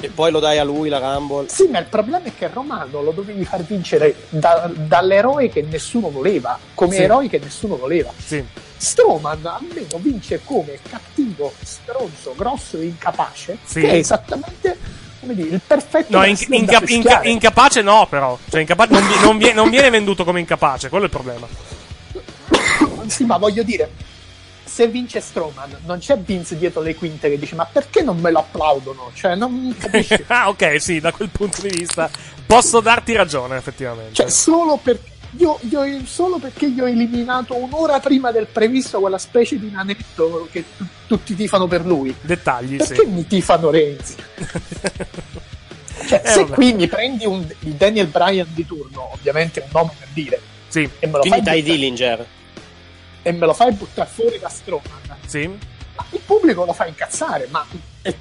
e poi lo dai a lui la Rumble. Sì, ma il problema è che Romano lo dovevi far vincere da- dall'eroe che nessuno voleva, come Sì. eroi che nessuno voleva. Sì. Strowman almeno vince come cattivo, stronzo, grosso e incapace, Sì. che è esattamente come dire, il perfetto No, inca- inca- fischiare. incapace no, però. Cioè, incapace non, vi- non vie- non viene venduto come incapace, quello è il problema. Sì, ma voglio dire, se vince Strowman, non c'è Vince dietro le quinte che dice ma perché non me lo applaudono? Cioè, non capisci? ah, ok, sì, da quel punto di vista posso darti ragione, effettivamente. Cioè, solo perché io, io- solo perché io ho eliminato un'ora prima del previsto quella specie di nanetto che tu- tutti tifano per lui. Dettagli, Perché sì. mi tifano Renzi? Cioè, Eh, se vabbè. qui mi prendi un, il Daniel Bryan di turno, ovviamente è un nome per dire, Sì, e me lo, Quindi fai Dillinger. E me lo fai buttare fuori da Strowman, sì. ma il pubblico lo fa incazzare, ma è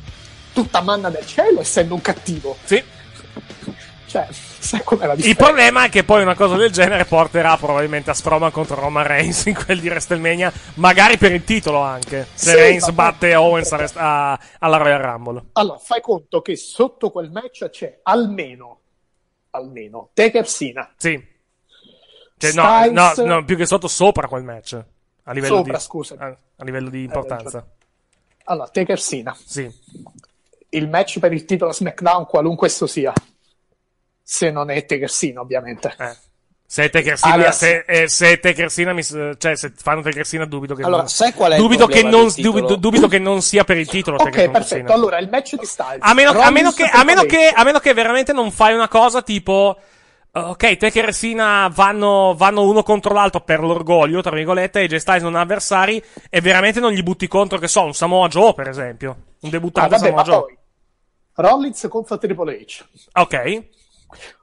tutta manna del cielo essendo un cattivo. Sì. Cioè, sai com'è la Il differenza? problema è che poi una cosa del genere porterà probabilmente a Strowman contro Roman Reigns in quel di WrestleMania, magari per il titolo anche. Se Sì, Reigns batte Owens a a- alla Royal Rumble. Allora, fai conto che sotto quel match c'è almeno, almeno, Taker Sina. Sì. Cioè, no, no, no, più che sotto, sopra quel match. A livello Sopra, di, scusa. A, a livello di importanza. Allora, Taker Sina. Sì. Il match per il titolo SmackDown, qualunque esso sia. Se non è Taker Sina, ovviamente. Eh. Se Techersina, Alias- se, eh, se Techersina mi cioè se fanno Techersina dubito che Allora, non, sai qual è dubito che non, dubito, dubito che non sia per il titolo Ok, perfetto. Allora, il match di Styles. A meno, a meno che, a meno che, a meno che veramente non fai una cosa tipo, ok, Taker e Sina vanno, vanno uno contro l'altro per l'orgoglio, tra virgolette, e J Styles non ha avversari, e veramente non gli butti contro, che so, un Samoa Joe, per esempio. Un Ah, debuttante vabbè, Samoa ma Joe. poi Rollins contro Triple H. Ok.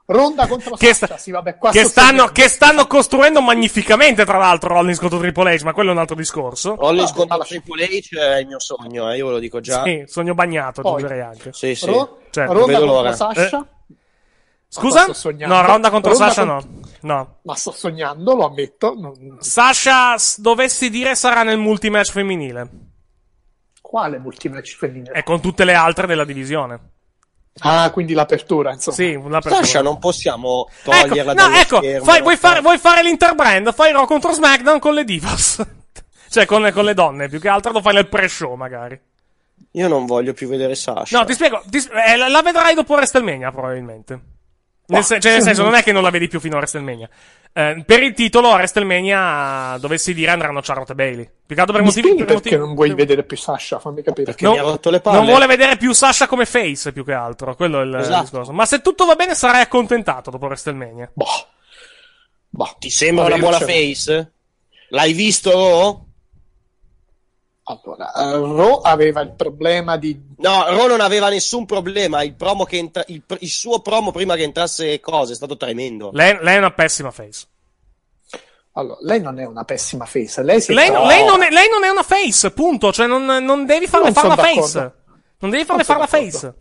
Ronda contro Che, Sasha. sta- sì, vabbè, qua che stanno, che stanno costruendo magnificamente, tra l'altro, Rollins contro Triple H, ma quello è un altro discorso. Rollins Ah, contro Triple H è il mio sogno, eh, io ve lo dico già. Sì, sogno bagnato, aggiungerei anche. Sì, sì. Ro- Certo, Ronda vedo contro l'ora. Sasha. Scusa? sto sognando. No, Ronda contro Ronda Sasha contro- no. No. Ma sto sognando, lo ammetto. non- Sasha, dovessi dire, sarà nel multimatch femminile. Quale multimatch femminile? E con tutte le altre della divisione. Ah, quindi l'apertura, insomma. Sì, una persona. Sasha non possiamo Ecco, toglierla no, dallo ecco, schermo, fai- no? vuoi, fare, vuoi fare l'interbrand? Fai Raw contro SmackDown con le divas. cioè, con le, con le donne, più che altro lo fai nel pre-show, magari. Io non voglio più vedere Sasha. No, ti spiego, ti eh, la, la vedrai dopo WrestleMania, probabilmente. Nel, sen- cioè, nel senso, non è che non la vedi più fino a WrestleMania. Eh, per il titolo, a WrestleMania, dovessi dire, andranno Charlotte e Bailey. Più che altro per Mi motivi. per perché motivi- non vuoi vedere più Sasha? Fammi capire. Perché mi ha rotto le palle. Non vuole vedere più Sasha come face, più che altro. Quello è il, il Esatto. discorso. Ma se tutto va bene, sarai accontentato dopo WrestleMania. Boh. Boh. Ti sembra una buona io c'è- face? L'hai visto Raw? Allora, eh, Raw aveva il problema di No, Raw non aveva nessun problema. Il, promo che entra- il, pr- il suo promo prima che entrasse cose è stato tremendo. Lei, lei è una pessima face. Allora, lei non è una pessima face, lei Lei, trovata- lei non è, lei non è una face, punto. Cioè, non, non devi farle Non fare la face. Non devi farle Non fare la face.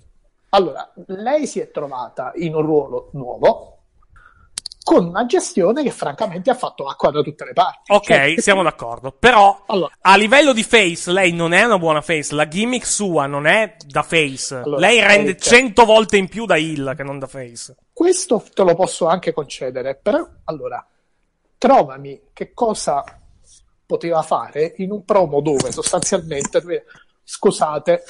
Allora, lei si è trovata in un ruolo nuovo con una gestione che francamente ha fatto acqua da tutte le parti. Ok, Cioè, siamo d'accordo. Però, Allora. a livello di face, lei non è una buona face. La gimmick sua non è da face. Allora, lei rende Eric. cento volte in più da heel che non da face. Questo te lo posso anche concedere, però allora trovami che cosa poteva fare in un promo dove sostanzialmente scusate,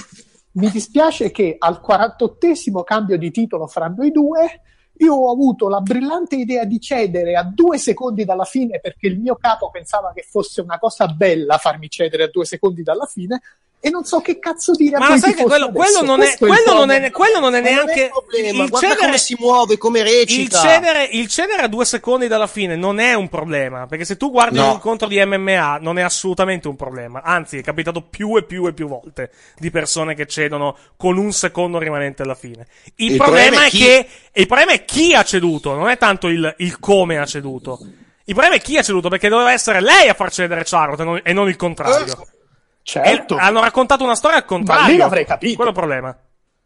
mi dispiace che al 48esimo cambio di titolo fra noi due io ho avuto la brillante idea di cedere a due secondi dalla fine perché il mio capo pensava che fosse una cosa bella farmi cedere a due secondi dalla fine e non so che cazzo dire a Ma sai che quello, quello non è, il quello non è, quello non è Ma non è neanche il problema, il guarda cedere- come si muove, come Il recita. cedere, il cedere a due secondi dalla fine non è un problema, perché se tu guardi No. un incontro di MMA non è assolutamente un problema, anzi è capitato più e più e più volte di persone che cedono con un secondo rimanente alla fine. Il, Il problema, problema è è chi- che il problema è chi ha ceduto, non è tanto il, il come ha ceduto. Il problema è chi ha ceduto, perché doveva essere lei a far cedere Charlotte e non, e non il contrario. Certo. E hanno raccontato una storia al contrario. Ma lì l'avrei capito. Quello è il problema.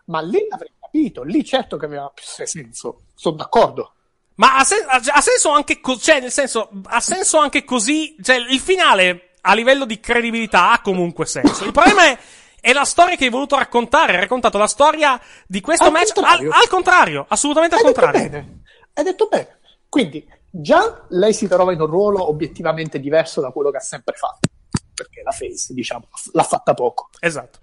Ma lì l'avrei capito, lì certo che aveva più senso, sono d'accordo. Ma ha, sen- ha- senso anche così, cioè, nel senso, ha senso anche così, cioè, il finale, a livello di credibilità, ha comunque senso. Il problema è, è la storia che hai voluto raccontare, hai raccontato la storia di questo Al match contrario. al, al contrario, assolutamente al Hai detto contrario. bene, hai detto bene. Quindi, già lei si trova in un ruolo obiettivamente diverso da quello che ha sempre fatto, perché la face, diciamo, l'ha fatta poco. Esatto.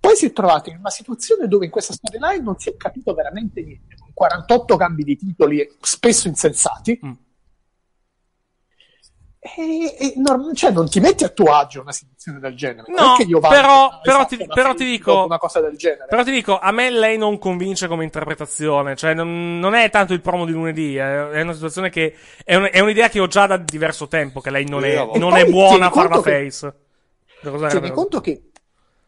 Poi si è trovata in una situazione dove in questa storyline non si è capito veramente niente, con 48 cambi di titoli, spesso insensati. Mm. E, e non, cioè, non ti metti a tuo agio una situazione del genere. No, è che io vado però- a però ti- una però ti dico- dopo una cosa del genere. Però ti dico, a me lei non convince come interpretazione, cioè non, non è tanto il promo di lunedì, è, una situazione che, è, un- è un'idea che ho già da diverso tempo, che lei non è, non è buona a far la conto che- face. Tieni conto che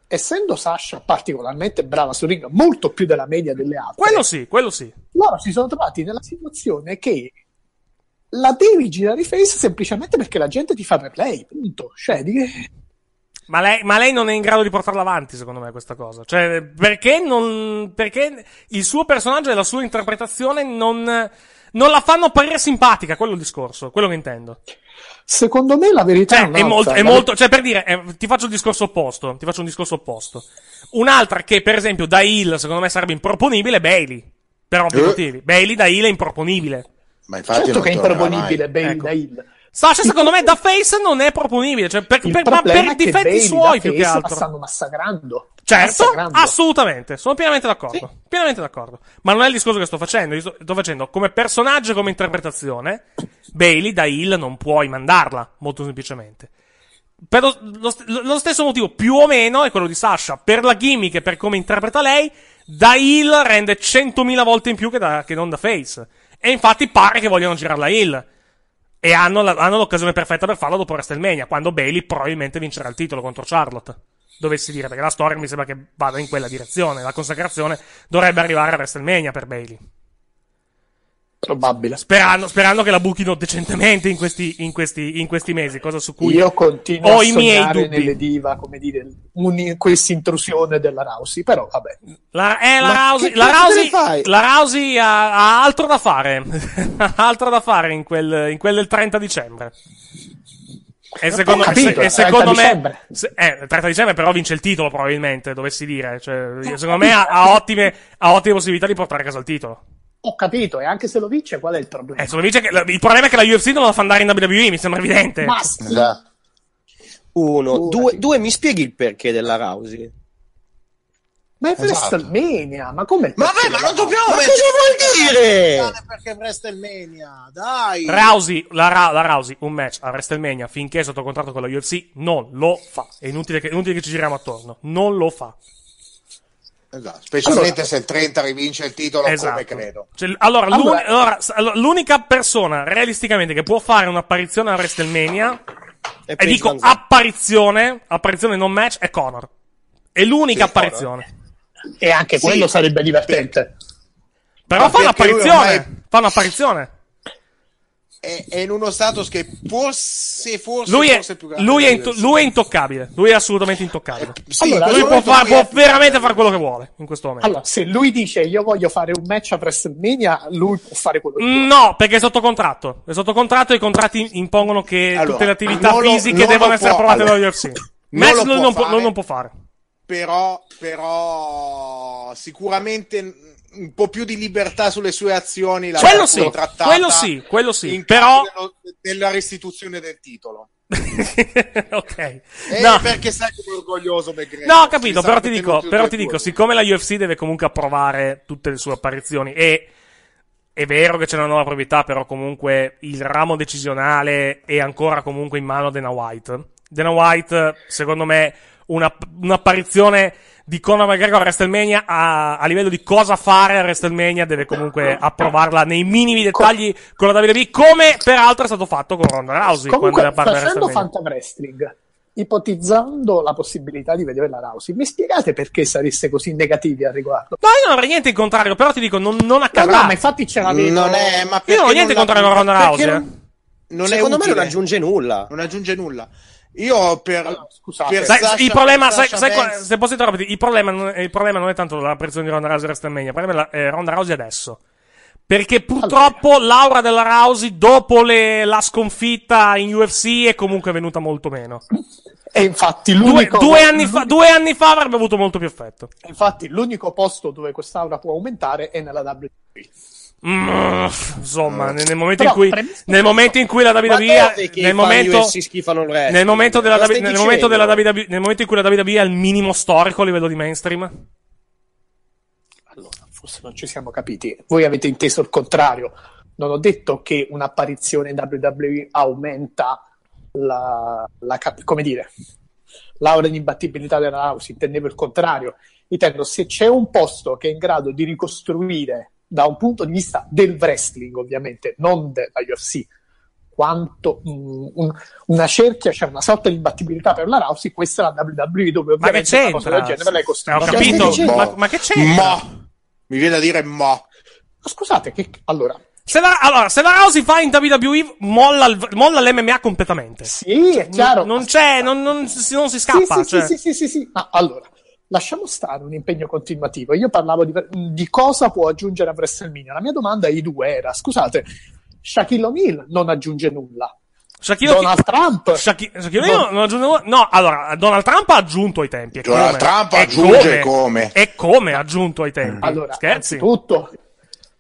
essendo Sasha particolarmente brava sul ring, molto più della media delle altre, Quello sì, quello sì. loro si sono trovati nella situazione che la devi girare face semplicemente perché la gente ti fa per lei, punto. Cioè, di... Ma lei, ma lei non è in grado di portarla avanti, secondo me, questa cosa. Cioè, perché non, perché il suo personaggio e la sua interpretazione non, non la fanno apparire simpatica, quello è il discorso, quello che intendo. secondo me la verità Cioè, è, è molto, è molto, cioè, per dire, eh, ti faccio il discorso opposto, ti faccio un discorso opposto. Un'altra che, per esempio, da Hill, secondo me sarebbe improponibile è Bailey. Per ovvi Eh. motivi. Bailey da Hill è improponibile. Ma infatti Certo non che è improponibile mai. Bailey Ecco. da Hill. Sasha, secondo me, da face non è proponibile, cioè, per, Il per- ma problema per è che difetti Bailey suoi da più che face altro. la stanno massacrando. Certo, Massacrando. assolutamente, sono pienamente d'accordo. Pienamente d'accordo. Ma non è il discorso che sto facendo. Io sto, sto facendo come personaggio e come interpretazione. Bailey da Hill non puoi mandarla, molto semplicemente. Per lo, lo lo stesso motivo, più o meno, è quello di Sasha. Per la gimmick e per come interpreta lei, da Hill rende 100.000 volte in più che, da- che non da Face. E infatti pare che vogliano girarla Hill. E hanno, la- hanno l'occasione perfetta per farlo dopo WrestleMania, quando Bailey probabilmente vincerà il titolo contro Charlotte. Dovessi dire, perché la storia mi sembra che vada in quella direzione. La consacrazione dovrebbe arrivare a WrestleMania per Bailey. Probabile. Sperando, sperando che la buchino decentemente in questi, in questi, in questi mesi, cosa su cui Io continuo ho a i miei dubbi. nelle diva, come dire, un- questa intrusione della Rousey, però vabbè. La, eh, la Rousey, la Rousey, la Rousey ha, ha altro da fare. ha altro da fare in quel, in quel del 30 dicembre. E secondo, capito, se- e 30 secondo me, dicembre. se- eh, il 30 dicembre però vince il titolo probabilmente, dovessi dire. Cioè, secondo me ha, ha ottime, ha ottime possibilità di portare a casa il titolo. Ho capito, e anche se lo vince, qual è il problema? Eh, se lo vince il problema è che la UFC non la fa andare in WWE, mi sembra evidente. Ma Esatto. Uno, Figurati. due, due, mi spieghi il perché della Rousey? Ma è Esatto. WrestleMania, ma come? Ma vabbè, ma non dobbiamo Ma mettere cosa vuol dire? perché è WrestleMania, dai. Rousey, la, Ra- la Rousey, un match a WrestleMania finché è sotto contratto con la UFC, non lo fa. È inutile che, inutile che ci giriamo attorno. Non lo fa. Esatto, specialmente se il 30 rivince il titolo Esatto. come credo. Cioè, allora, Allora- l'uni- allora, s- allora, l'unica persona realisticamente che può fare un'apparizione a WrestleMania, E e dico Van Zandt. apparizione, apparizione non match, è Conor. È l'unica Sì, apparizione. E anche Sì, quello sarebbe divertente. Però Ma fa un'apparizione. ormai- Fa un'apparizione. È, è in uno status che forse, forse, Lui è, forse più grande lui, è into- lui è intoccabile. Lui è assolutamente intoccabile. Sì, Allora, Lui può, far- è può veramente fare quello che vuole in questo momento. Allora, se lui dice io voglio fare un match a WrestleMania, lui può fare quello che vuole. No, perché è sotto contratto. È sotto contratto e i contratti impongono che Allora, tutte le attività lo- fisiche devono essere può- approvate allora, dalla UFC. non Match lui non può, fare. lui non può fare. però, però sicuramente un po' più di libertà sulle sue azioni la Quello sì, quello sì, quello sì, però- della restituzione del titolo ok. Eh, No. perché sai come è orgoglioso McGregor No, ho capito, però ti dico, però ti dico, siccome la UFC deve comunque approvare tutte le sue apparizioni e è vero che c'è una nuova proprietà, però comunque il ramo decisionale è ancora comunque in mano a Dana White. Dana White, secondo me, una, un'apparizione di Conor McGregor a WrestleMania a, a livello di cosa fare a WrestleMania deve comunque approvarla nei minimi dettagli con la WWE, come peraltro è stato fatto con Ronda Rousey quando Comunque, era parte a facendo. Phantom Wrestling, ipotizzando la possibilità di vedere la Rousey, mi spiegate perché sareste così negativi al riguardo? No, io non avrei niente in contrario, però ti dico, non, non No, accadrà. no, ma infatti ce l'avevo. non è ma Io non ho niente non contro la- la Ronda Rousey, non- eh. non è Secondo me non aggiunge nulla. non aggiunge nulla io per, Allora, scusate. per Sai, Sasha- il problema, sai, Banks- se posso interrompere, il problema, non è, il problema non è tanto la pressione di Ronda Rousey a WrestleMania, il problema è è Ronda Rousey adesso. Perché purtroppo l'aura della Rousey dopo le- la sconfitta in UFC è comunque venuta molto meno. E infatti Due, l'unico, due anni fa, due anni fa avrebbe avuto molto più effetto. infatti l'unico posto dove quest'aura può aumentare è nella WWE. Mm, insomma, nel, nel momento in Però, cui, premesso nel momento in cui la WWE, nel momento, nel momento della, stai nel momento della? WWE, nel momento in cui la WWE ha il minimo storico a livello di mainstream, Allora, forse non ci siamo capiti. Voi avete inteso il contrario. Non ho detto che un'apparizione in WWE aumenta la, la come dire, l'aura di imbattibilità della House. Intendevo il contrario. Intendo se c'è un posto che è in grado di ricostruire da un punto di vista del wrestling, ovviamente, non della UFC, quanto mm, un- una cerchia, c'è una sorta di imbattibilità per la Rousey, questa è la WWE dove Ma che ovviamente una cosa del genere l'hai Eh, costruita. ho capito, Mo. ma, ma che c'entra? Mo. mi viene da dire mo Ma Scusate, che allora, Se la, allora, se la Rousey fa in WWE, molla, il- molla l'MMA completamente. sì, è chiaro. Non, non c'è, non, non si, non si scappa. Sì, sì, cioè. sì, sì, sì, sì. Ma allora, lasciamo stare un impegno continuativo. Io parlavo di, di cosa può aggiungere a WrestleMania. La mia domanda ai due era, scusate, Shaquille O'Neal non aggiunge nulla. Shaquille Donald Trump Shaqui- Shaquille No. O'Neal non aggiunge nulla- No, allora, Donald Trump ha aggiunto ai tempi. e Donald come? Trump aggiunge come? E come ha aggiunto ai tempi? Allora, Scherzi? tutto.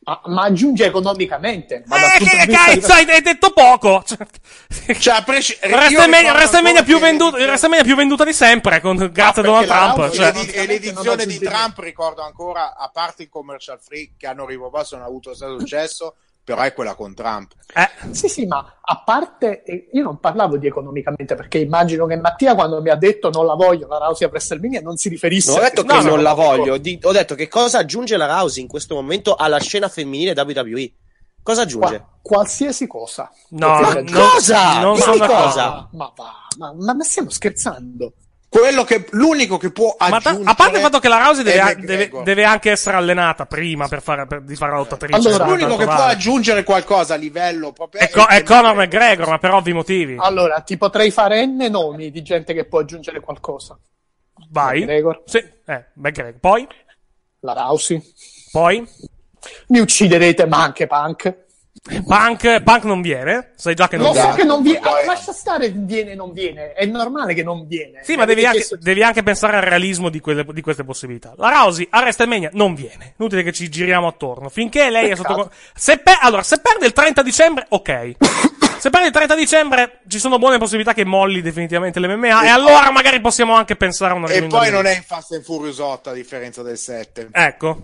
Ma, ma aggiunge economicamente. Ma Eh, che vista di- cazzo, hai, detto poco! Cioè, cioè, a presci- WrestleMania, WrestleMania più l'edizione- WrestleMania più venduta di sempre, con, grazie a Donald Trump. Cioè. e l'edizione di Trump ricordo ancora a parte il commercial free che hanno riproposto non ha avuto successo però è quella con Trump Eh, Sì, sì, ma a parte, eh, io non parlavo di economicamente perché immagino che Mattia quando mi ha detto non la voglio la Rousey a WrestleMania non si riferisse Non ho detto a che No, no, non la voglio, di- ho detto che cosa aggiunge la Rousey in questo momento alla scena femminile WWE. Cosa aggiunge? Qua- qualsiasi cosa. No, no, cosa? non Dimmi sono cosa? Ma va, ma, ma, ma stiamo scherzando? Quello che l'unico che può Ma ta- aggiungere a parte il fatto che la Rousey deve, è a- McGregor. deve- deve anche essere allenata prima per fare, per- di fare la lottatrice. Allora, tanto l'unico che può vale. aggiungere qualcosa a livello proprio È, co- è Conor McGregor, ma per ovvi motivi. Allora, ti potrei fare n nomi di gente che può aggiungere qualcosa. Vai. McGregor. Sì, eh, McGregor. Poi? La Rousey. Poi? Mi ucciderete, ma anche Punk. Punk, Punk non viene, sai già che non Lo so viene. che non viene, ah, lascia stare viene non viene, è normale che non viene. Sì, ma devi anche, devi anche pensare al realismo di, quelle- di queste possibilità. La Rousey a WrestleMania non viene. Inutile che ci giriamo attorno. Finché lei è sotto. Se pe- allora, se perde il 30 dicembre, ok. Se perde il 30 dicembre, ci sono buone possibilità che molli definitivamente l'MMA. E, allora magari possiamo anche pensare a una E poi non è in Fast and Furious 8 a differenza del 7. Ecco.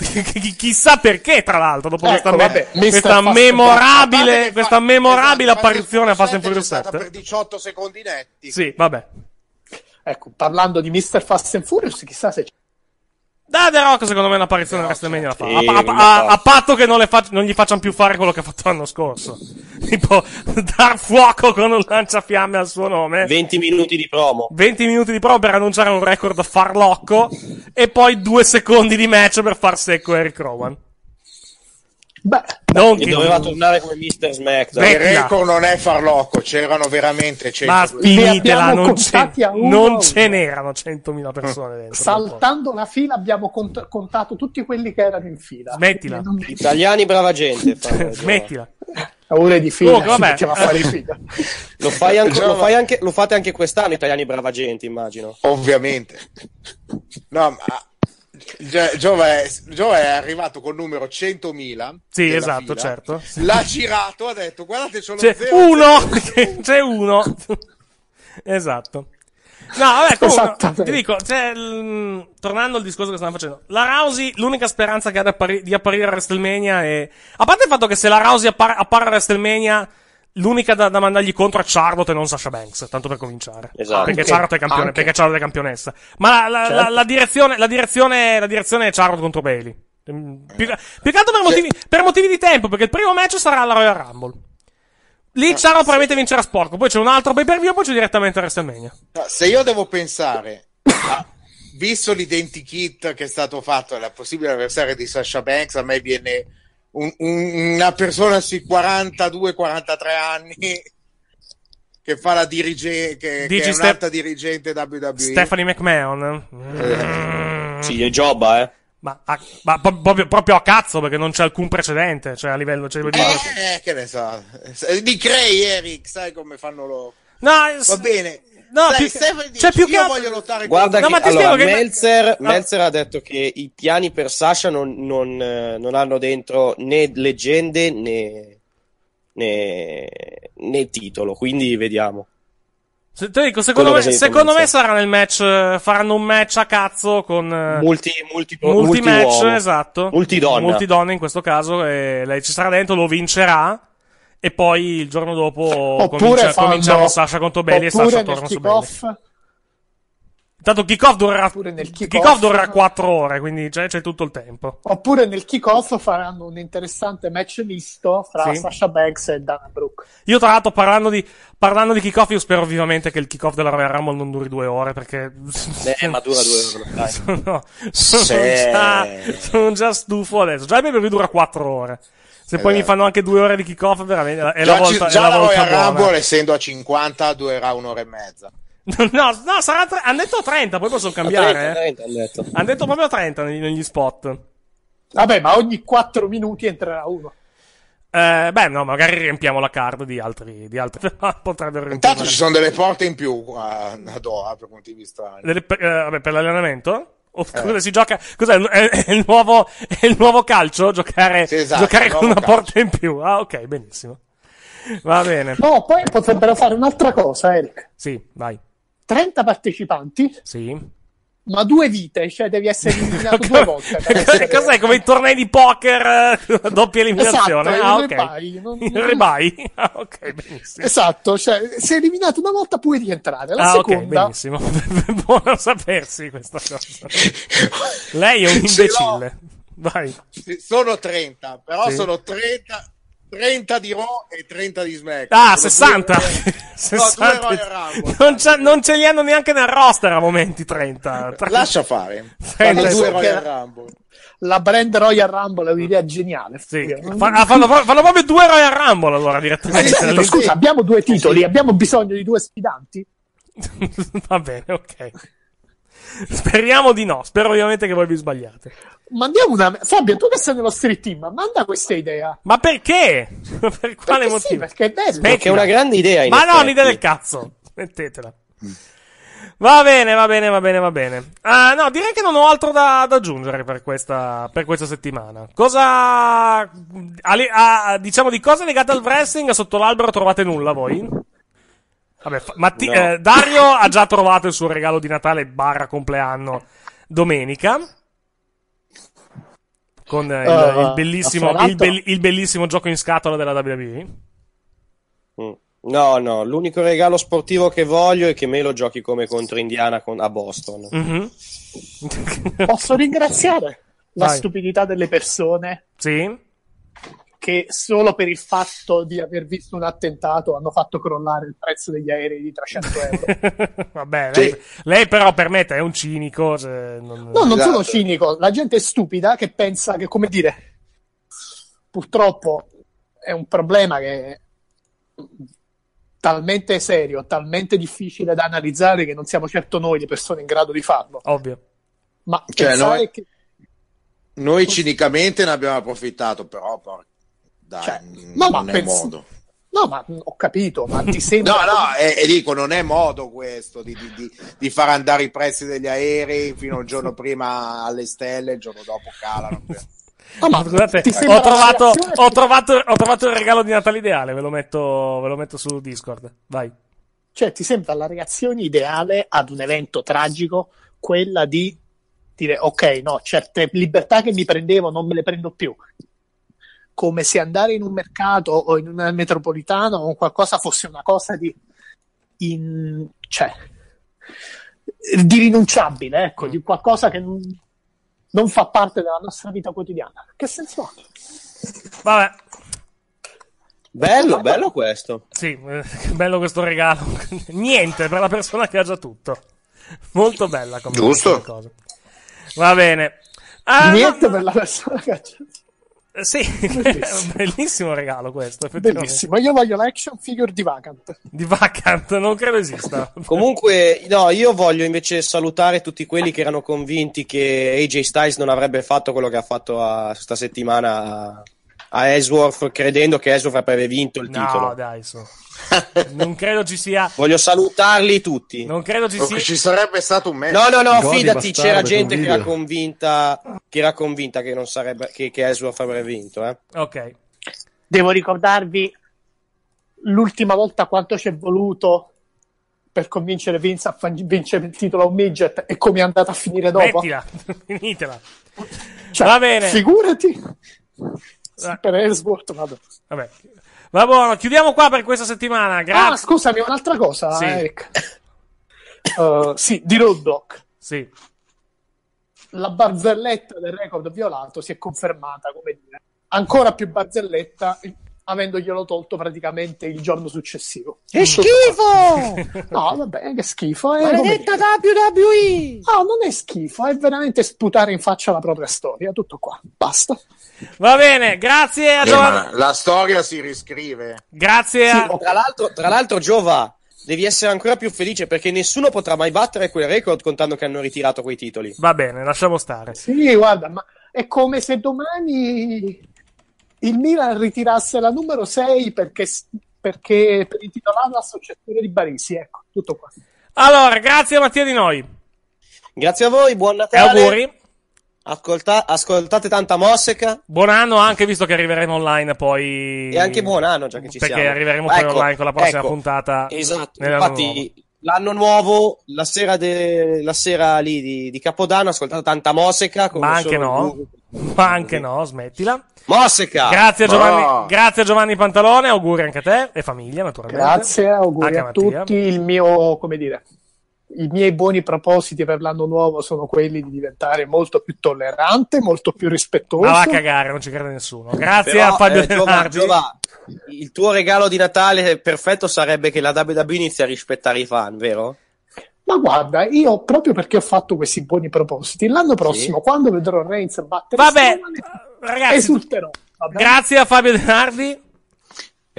Chi- Chissà perché, tra l'altro, dopo Ecco, questa, vabbè, questa memorabile, questa memorabile apparizione a Fast and Furious È stata 7. per 18 secondi netti. Sì, vabbè. Ecco, parlando di Mr. Fast and Furious, chissà se c'è. Da The Rock, secondo me, un'apparizione a WrestleMania la fa. A, a- a- fa. a patto che non, le fac- non gli facciano più fare quello che ha fatto l'anno scorso. Tipo, dar fuoco con un lanciafiamme al suo nome. 20 minuti di promo. 20 minuti di prova per annunciare un record farlocco. e poi due secondi di match per far secco Eric Rowan. Beh, non che- doveva tornare come Mr. SmackDown. Il record non è farlocco, c'erano veramente 100. Ma finitela, non, ce, non ce n'erano 100.000 persone dentro. Saltando la fila abbiamo cont- contato tutti quelli che erano in fila. Smettila. Non- Italiani brava gente. Smettila. Ore di fila, si vabbè. a fare fila. Lo, fai anche- lo, fai anche- lo fate anche quest'anno, italiani brava gente, immagino. Ovviamente. No, ma Gio- Giove, è, Giove è arrivato col numero 100.000. Sì, esatto, fila. certo. L'ha girato, ha detto, guardate, c'ho lo C'è zero, uno! C'è uno! esatto. No, vabbè, comunque, ti dico, cioè, l- tornando al discorso che stavamo facendo, la Rousey, l'unica speranza che ha di, appari- di apparire a WrestleMania è, a parte il fatto che se la Rousey appare, appare a WrestleMania, l'unica da, da mandargli contro è Charlotte e non Sasha Banks, tanto per cominciare. Esatto. Perché Anche, Charlotte è campione, anche. perché Charlotte è campionessa. Ma la, la- Certo. la- la direzione, la direzione, la direzione è Charlotte contro Bailey. Mm, Più, che- più che altro per motivi, per motivi di tempo, perché il primo match sarà alla Royal Rumble. Lì Charlotte probabilmente vincerà sporco, poi c'è un altro pay per view, poi c'è direttamente a WrestleMania. Se io devo pensare, a- visto l'identikit che è stato fatto la possibile avversaria di Sasha Banks, a me viene un- un- una persona sui 42-43 anni che fa la dirigente, che, che è Ste- un'alta dirigente WWE. Stephanie McMahon. Sì, è Giobba, eh. Ma, a- ma po- proprio, proprio a cazzo, perché non c'è alcun precedente, cioè a livello... Cioè, Eh, che ne so. Di Cray, Eric, sai come fanno loro. No, Va bene. No, Sai, più- cioè, dice, più che io altro- voglio lottare Guarda No, che ma ti allora, spiego che- Meltzer, No. Meltzer ha detto che i piani per Sasha non, non, eh, non hanno dentro né leggende né, né, né titolo, quindi vediamo. Se- te dico, secondo me, secondo me sarà nel match, eh, faranno un match a cazzo con... eh, Multi, multi, Multi-match, multi-uomo. esatto. Multidonna. Multidonna in questo caso, e lei ci sarà dentro, lo vincerà. E poi il giorno dopo Oppure comincia, fanno- cominciamo Sasha contro Bailey e Sasha torna su kick-off Tanto il kick-off durerà, Oppure nel il kick-off- kick-off durerà 4 ore, quindi c'è, c'è tutto il tempo. Oppure nel kick-off faranno un interessante match misto fra Sì. Sasha Banks e Dana Brooke. Io, tra l'altro, parlando di, parlando di kick-off, io spero vivamente che il kick-off della Royal Rumble non duri due ore, perché... Eh, ma dura due ore, dai. sono, sono, Sì. già, sono già stufo adesso. Già il pay dura 4 ore. Se poi mi fanno anche due ore di kick-off, veramente è la Già, ci- volta, è già la la volta Royal buona. Rumble, essendo a 50, durerà un'ora e mezza. No, no, sarà tre- hanno detto 30, poi possono cambiare. 30, eh. 30 hanno detto. Hanno detto proprio 30 negli, negli spot. Vabbè, ma ogni 4 minuti entrerà uno. Eh, beh, no, magari riempiamo la card di altri, di altri. Potrebbero Intanto riempire. ci sono delle porte in più qua a Doha per motivi strani. Delle- eh, vabbè, per l'allenamento? O Eh. cosa si gioca? Cos'è? È, è il nuovo, è il nuovo calcio? Giocare, Sì, esatto, giocare con una calcio. porta in più. Ah, ok, benissimo. Va bene. No, poi potrebbero fare un'altra cosa, Eric. Sì, vai. 30 partecipanti, Sì. Ma due vite, cioè devi essere eliminato due volte. essere- Cos'è? Come i tornei di poker, eh, doppia eliminazione? Esatto, ah, il ok. rebuy, non- Il rebuy? Ah, ok, benissimo. Esatto, cioè sei eliminato una volta puoi rientrare, la Ah, ok, seconda benissimo. Buono sapersi questa cosa. Lei è un imbecille. Vai. Sono 30, però Sì. sono 30, 30 di Raw e 30 di SmackDown. Ah, Sono 60. due- No, 60. due Royal Rumble. Non, c'ha- non ce li hanno neanche nel roster a momenti 30. Lascia fare. Trenta- Fanno due Perché- Royal Rumble. la brand Royal Rumble è un'idea geniale. Sì. Ah, fanno, fanno proprio due Royal Rumble allora Eh, direttamente. certo, scusa, abbiamo due titoli, abbiamo bisogno di due sfidanti. Va bene, ok. Speriamo di no. Spero ovviamente che voi vi sbagliate. Mandiamo una. Fabio, tu che sei nello street team, manda questa idea. Ma perché? per quale Perché sì, motivo? perché è bello. Perché è una grande idea. Ma no, effetti. un'idea del cazzo. Mettetela. Va bene, va bene, va bene, va bene. Ah, no, direi che non ho altro da, da aggiungere per questa, per questa settimana. Cosa. ali- ah, diciamo di cose legate al wrestling sotto l'albero trovate nulla voi? Vabbè, fa- Matti- No. eh, Dario ha già trovato il suo regalo di Natale barra compleanno domenica. Con il, Uh, il bellissimo, fra il, bell- il bellissimo gioco in scatola della WWE. Mm. No, no, l'unico regalo sportivo che voglio è che me lo giochi come contro Indiana con- a Boston. Mhm. Posso ringraziare la Vai. stupidità delle persone Sì? Che solo per il fatto di aver visto un attentato hanno fatto crollare il prezzo degli aerei di 300 euro. Vabbè, Sì. lei, lei però per me è un cinico. se non- No, non Esatto. sono cinico, la gente è stupida che pensa che, come dire, purtroppo è un problema che è talmente serio, talmente difficile da analizzare che non siamo certo noi le persone in grado di farlo. Ovvio. Ma Cioè, pensare noi- che Noi cinicamente ne abbiamo approfittato, però por- dai, Cioè, no, ma non è penso- modo. No, ma ho capito, ma ti sembra No, no, e, e dico, non è modo questo di, di- di- di far andare i prezzi degli aerei fino a un giorno prima alle stelle, il giorno dopo calano. No, ma Scusate, ho trovato, ho, trovato, ho trovato il regalo di Natale ideale. Ve lo metto, ve lo metto su Discord. Vai. Cioè, ti sembra la reazione ideale ad un evento tragico quella di dire ok, no, certe libertà che mi prendevo non me le prendo più. Come se andare in un mercato o in un metropolitano o qualcosa fosse una cosa di in- cioè, di rinunciabile, ecco, di qualcosa che non, non fa parte della nostra vita quotidiana. Che senso ha? Vabbè. Bello, bello questo. Sì, eh, bello questo regalo. Niente per la persona che ha già tutto. Molto bella come Giusto. cosa. Va bene. Ah, Niente no, per la persona che ha eh, sì, Bellissimo. bellissimo regalo questo. Bellissimo, io voglio l'action figure di Vacant. Di Vacant, non credo esista. Comunque, no, io voglio invece salutare tutti quelli che erano convinti che AJ Styles non avrebbe fatto quello che ha fatto a, sta settimana a, Ellsworth, credendo che Ellsworth avrebbe vinto il No, titolo. dai, su. Non credo ci sia. Voglio salutarli tutti. Non credo ci O sia. ci sarebbe stato un match. No, no, no, Godi, fidati, bastardo, c'era gente che era convinta che era convinta che non sarebbe che, che Ellsworth avrebbe vinto, eh. Ok. Devo ricordarvi l'ultima volta quanto ci è voluto per convincere Vince a fa- vincere il titolo a un midget e come è andata a finire dopo. Mettila, finitela. Cioè, Va bene. Figurati. Eh. Per Ellsworth, vado. Vabbè. Va buono, chiudiamo qua per questa settimana. Ah, Grazie. scusami, un'altra cosa, Sì. Eric. Uh, sì, di Road. Sì. La barzelletta del record violato si è confermata, come dire, ancora più barzelletta avendoglielo tolto praticamente il giorno successivo. Che schifo! No, vabbè, che schifo. È, come Maledetta. WWE! No, non è schifo, è veramente sputare in faccia la propria storia. Tutto qua, basta. Va bene, grazie a Eh, Giovanni. ma la storia si riscrive. Grazie a. Tra l'altro, tra l'altro, Giova, devi essere ancora più felice perché nessuno potrà mai battere quel record contando che hanno ritirato quei titoli. Va bene, lasciamo stare. Sì, guarda, ma è come se domani il Milan ritirasse la numero 6 perché, perché per intitolarla all'associazione di Barisi. Ecco, tutto qua. Allora, grazie a Mattia di noi. Grazie a voi, buon E Natale. auguri. Ascolta- ascoltate tanta Mosseca Buon anno anche visto che arriveremo online poi. e anche buon anno già che ci Perché siamo. arriveremo poi Ecco, online con la prossima ecco. puntata. Esatto, infatti l'anno nuovo, la sera, de- la sera lì di, di Capodanno, ascoltate tanta Mosseca. come Ma anche no. Ma anche no, smettila. Mosseca! Grazie a, Giovanni, No. grazie a Giovanni Pantalone, auguri anche a te e famiglia, naturalmente. Grazie, auguri Anche a Mattia. tutti. Il mio, come dire, i miei buoni propositi per l'anno nuovo sono quelli di diventare molto più tollerante, molto più rispettoso. Ma va a cagare, non ci crede nessuno. Grazie Però, a Fabio eh, De Giova, Nardi. Giova, il tuo regalo di Natale perfetto sarebbe che la WWE inizi a rispettare i fan, vero? Ma guarda, io proprio perché ho fatto questi buoni propositi, l'anno prossimo, quando vedrò Reigns battere Vabbè, Strowman, ragazzi, esulterò. va bene? grazie a Fabio De Nardi.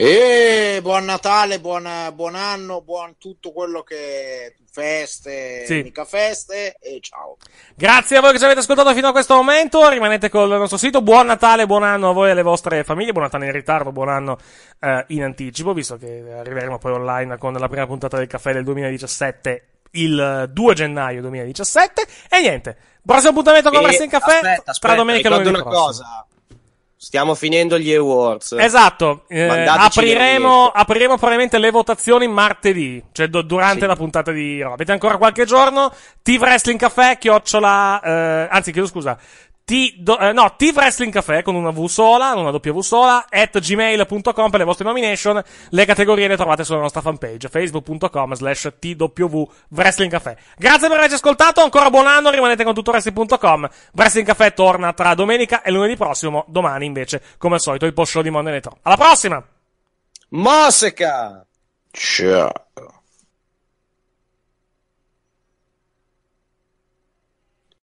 E buon Natale, buon, buon anno, buon tutto quello che feste, Sì. mica feste e ciao. Grazie a voi che ci avete ascoltato fino a questo momento. Rimanete col nostro sito. Buon Natale, buon anno a voi e alle vostre famiglie. Buon Natale in ritardo, buon anno eh, in anticipo, visto che arriveremo poi online con la prima puntata del caffè del 2017 il eh, 2 gennaio 2017. E niente, prossimo appuntamento con Wrestling Caffè aspetta, tra aspetta, domenica e lunedì una prossimo. cosa. Stiamo finendo gli awards. Esatto, eh, apriremo, apriremo probabilmente le votazioni martedì, cioè do- durante Sì. la puntata di Raw. Avete ancora qualche giorno? TV Wrestling Café, chiocciola, eh, anzi chiedo scusa, T, do- eh, no, TV Wrestling Café con una V sola, una W sola, at gmail.com per le vostre nomination. Le categorie le trovate sulla nostra fanpage, facebook.com slash TW Wrestling Café. Grazie per averci ascoltato, ancora buon anno, rimanete con tutto Wrestling.com. Wrestling Café torna tra domenica e lunedì prossimo, domani invece, come al solito, il post show di Monday Night Raw. Alla prossima! Mosseca! Ciao.